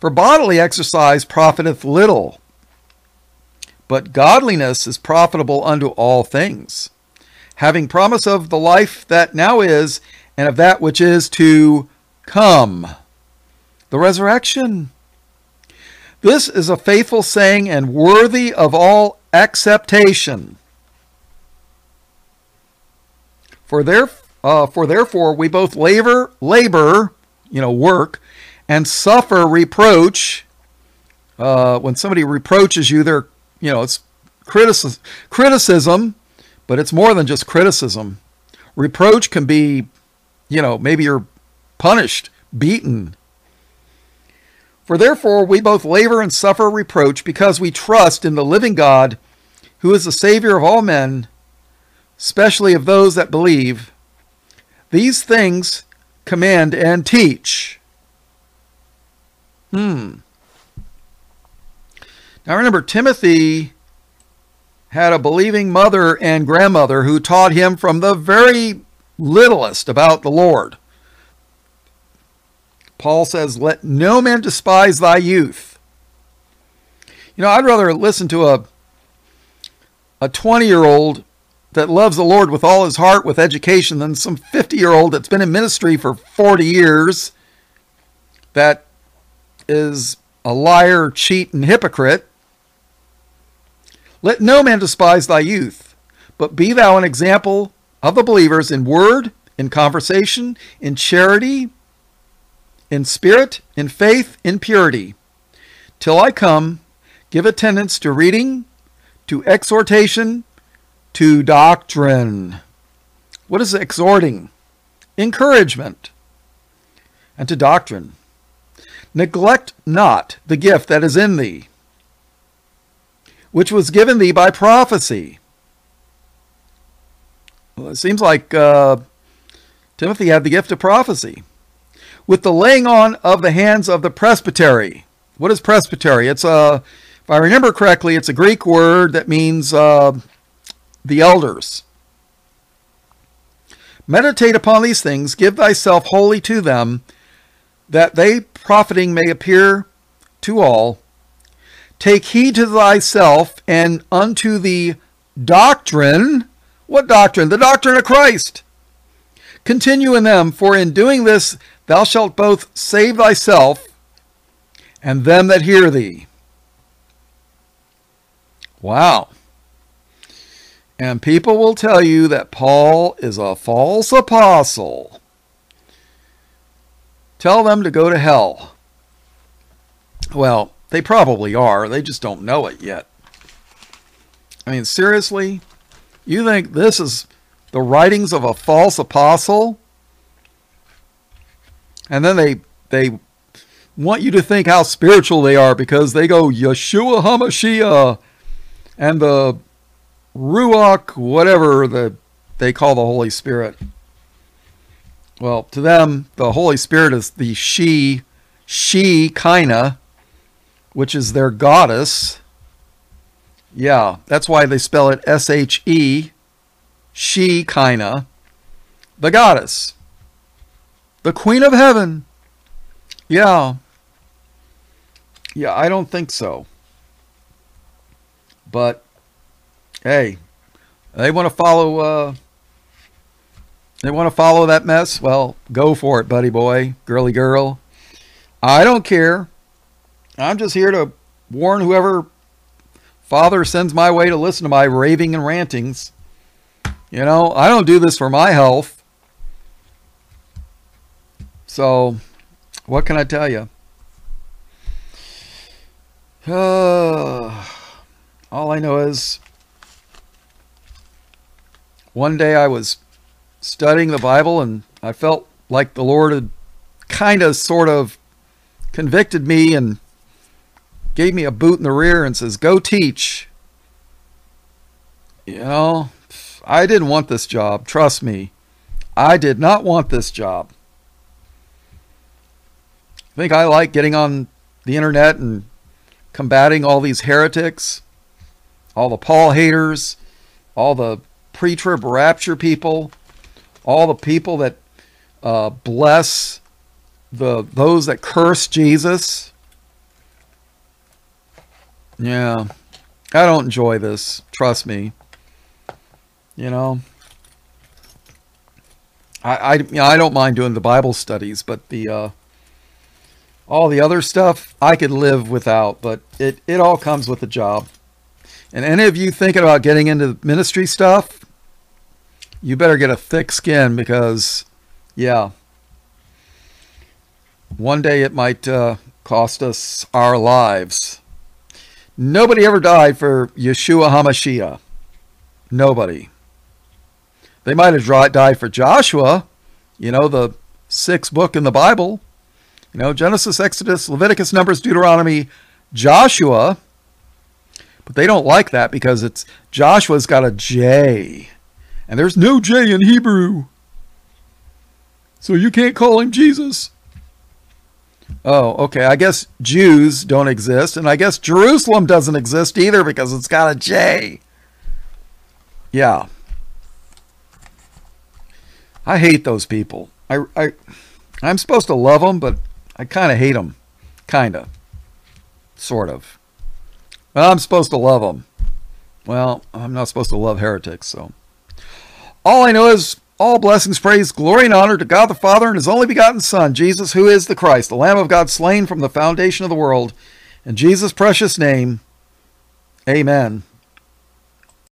For bodily exercise profiteth little, but godliness is profitable unto all things, having promise of the life that now is, and of that which is to come, the resurrection. This is a faithful saying and worthy of all acceptation. For there, uh, for therefore we both labor, labor, you know, work, and suffer reproach. Uh, when somebody reproaches you, they're, you know, it's criticism, criticism, but it's more than just criticism. Reproach can be, you know, maybe you're punished, beaten. For therefore we both labor and suffer reproach because we trust in the living God, who is the Savior of all men, especially of those that believe. These things command and teach. Hmm. Now remember, Timothy had a believing mother and grandmother who taught him from the very littlest about the Lord. Paul says, Let no man despise thy youth. You know, I'd rather listen to a a 20 year old that loves the Lord with all his heart with education than some 50 year old that's been in ministry for 40 years that is a liar, cheat, and hypocrite. Let no man despise thy youth, but be thou an example of the believers in word, in conversation, in charity, in spirit, in faith, in purity. Till I come, give attendance to reading, to exhortation, to doctrine. What is exhorting? Encouragement. And to doctrine. Neglect not the gift that is in thee, which was given thee by prophecy. Well, it seems like uh, Timothy had the gift of prophecy with the laying on of the hands of the presbytery. What is presbytery? It's a, if I remember correctly, it's a Greek word that means uh, the elders. Meditate upon these things, give thyself wholly to them, that they profiting may appear to all. Take heed to thyself and unto the doctrine. What doctrine? The doctrine of Christ. Continue in them, for in doing this Thou shalt both save thyself and them that hear thee. Wow. And people will tell you that Paul is a false apostle. Tell them to go to hell. Well, they probably are. They just don't know it yet. I mean, seriously? You think this is the writings of a false apostle? and then they they want you to think how spiritual they are because they go Yeshua Hamashiach and the Ruach, whatever the they call the Holy Spirit. Well, to them, the Holy Spirit is the she, she Kina, which is their goddess. Yeah, that's why they spell it S H E, she Kina, the goddess. The Queen of Heaven. Yeah. Yeah, I don't think so. But hey, they want to follow uh they want to follow that mess? Well, go for it, buddy boy, girly girl. I don't care. I'm just here to warn whoever father sends my way to listen to my raving and rantings. You know, I don't do this for my health. So, what can I tell you? Uh, all I know is one day I was studying the Bible and I felt like the Lord had kind of sort of convicted me and gave me a boot in the rear and says, Go teach. You know, I didn't want this job. Trust me. I did not want this job. I think I like getting on the internet and combating all these heretics, all the Paul haters, all the pre trib rapture people, all the people that uh, bless the those that curse Jesus. Yeah, I don't enjoy this. Trust me. You know, I I, you know, I don't mind doing the Bible studies, but the uh, all the other stuff I could live without. But it it all comes with the job. And any of you thinking about getting into ministry stuff, you better get a thick skin because, yeah, one day it might uh, cost us our lives. Nobody ever died for Yeshua HaMashiach. Nobody. They might have died for Joshua, you know, the sixth book in the Bible. You know, Genesis, Exodus, Leviticus, Numbers, Deuteronomy, Joshua. But they don't like that because it's Joshua's got a J. And there's no J in Hebrew. So you can't call him Jesus. Oh, okay. I guess Jews don't exist. And I guess Jerusalem doesn't exist either because it's got a J. Yeah. I hate those people. I, I, I'm supposed to love them, but I kind of hate them. Kind of. Sort of. I'm supposed to love them. Well, I'm not supposed to love heretics, so. All I know is all blessings, praise, glory, and honor to God the Father and His only begotten Son, Jesus, who is the Christ, the Lamb of God slain from the foundation of the world. In Jesus' precious name, amen.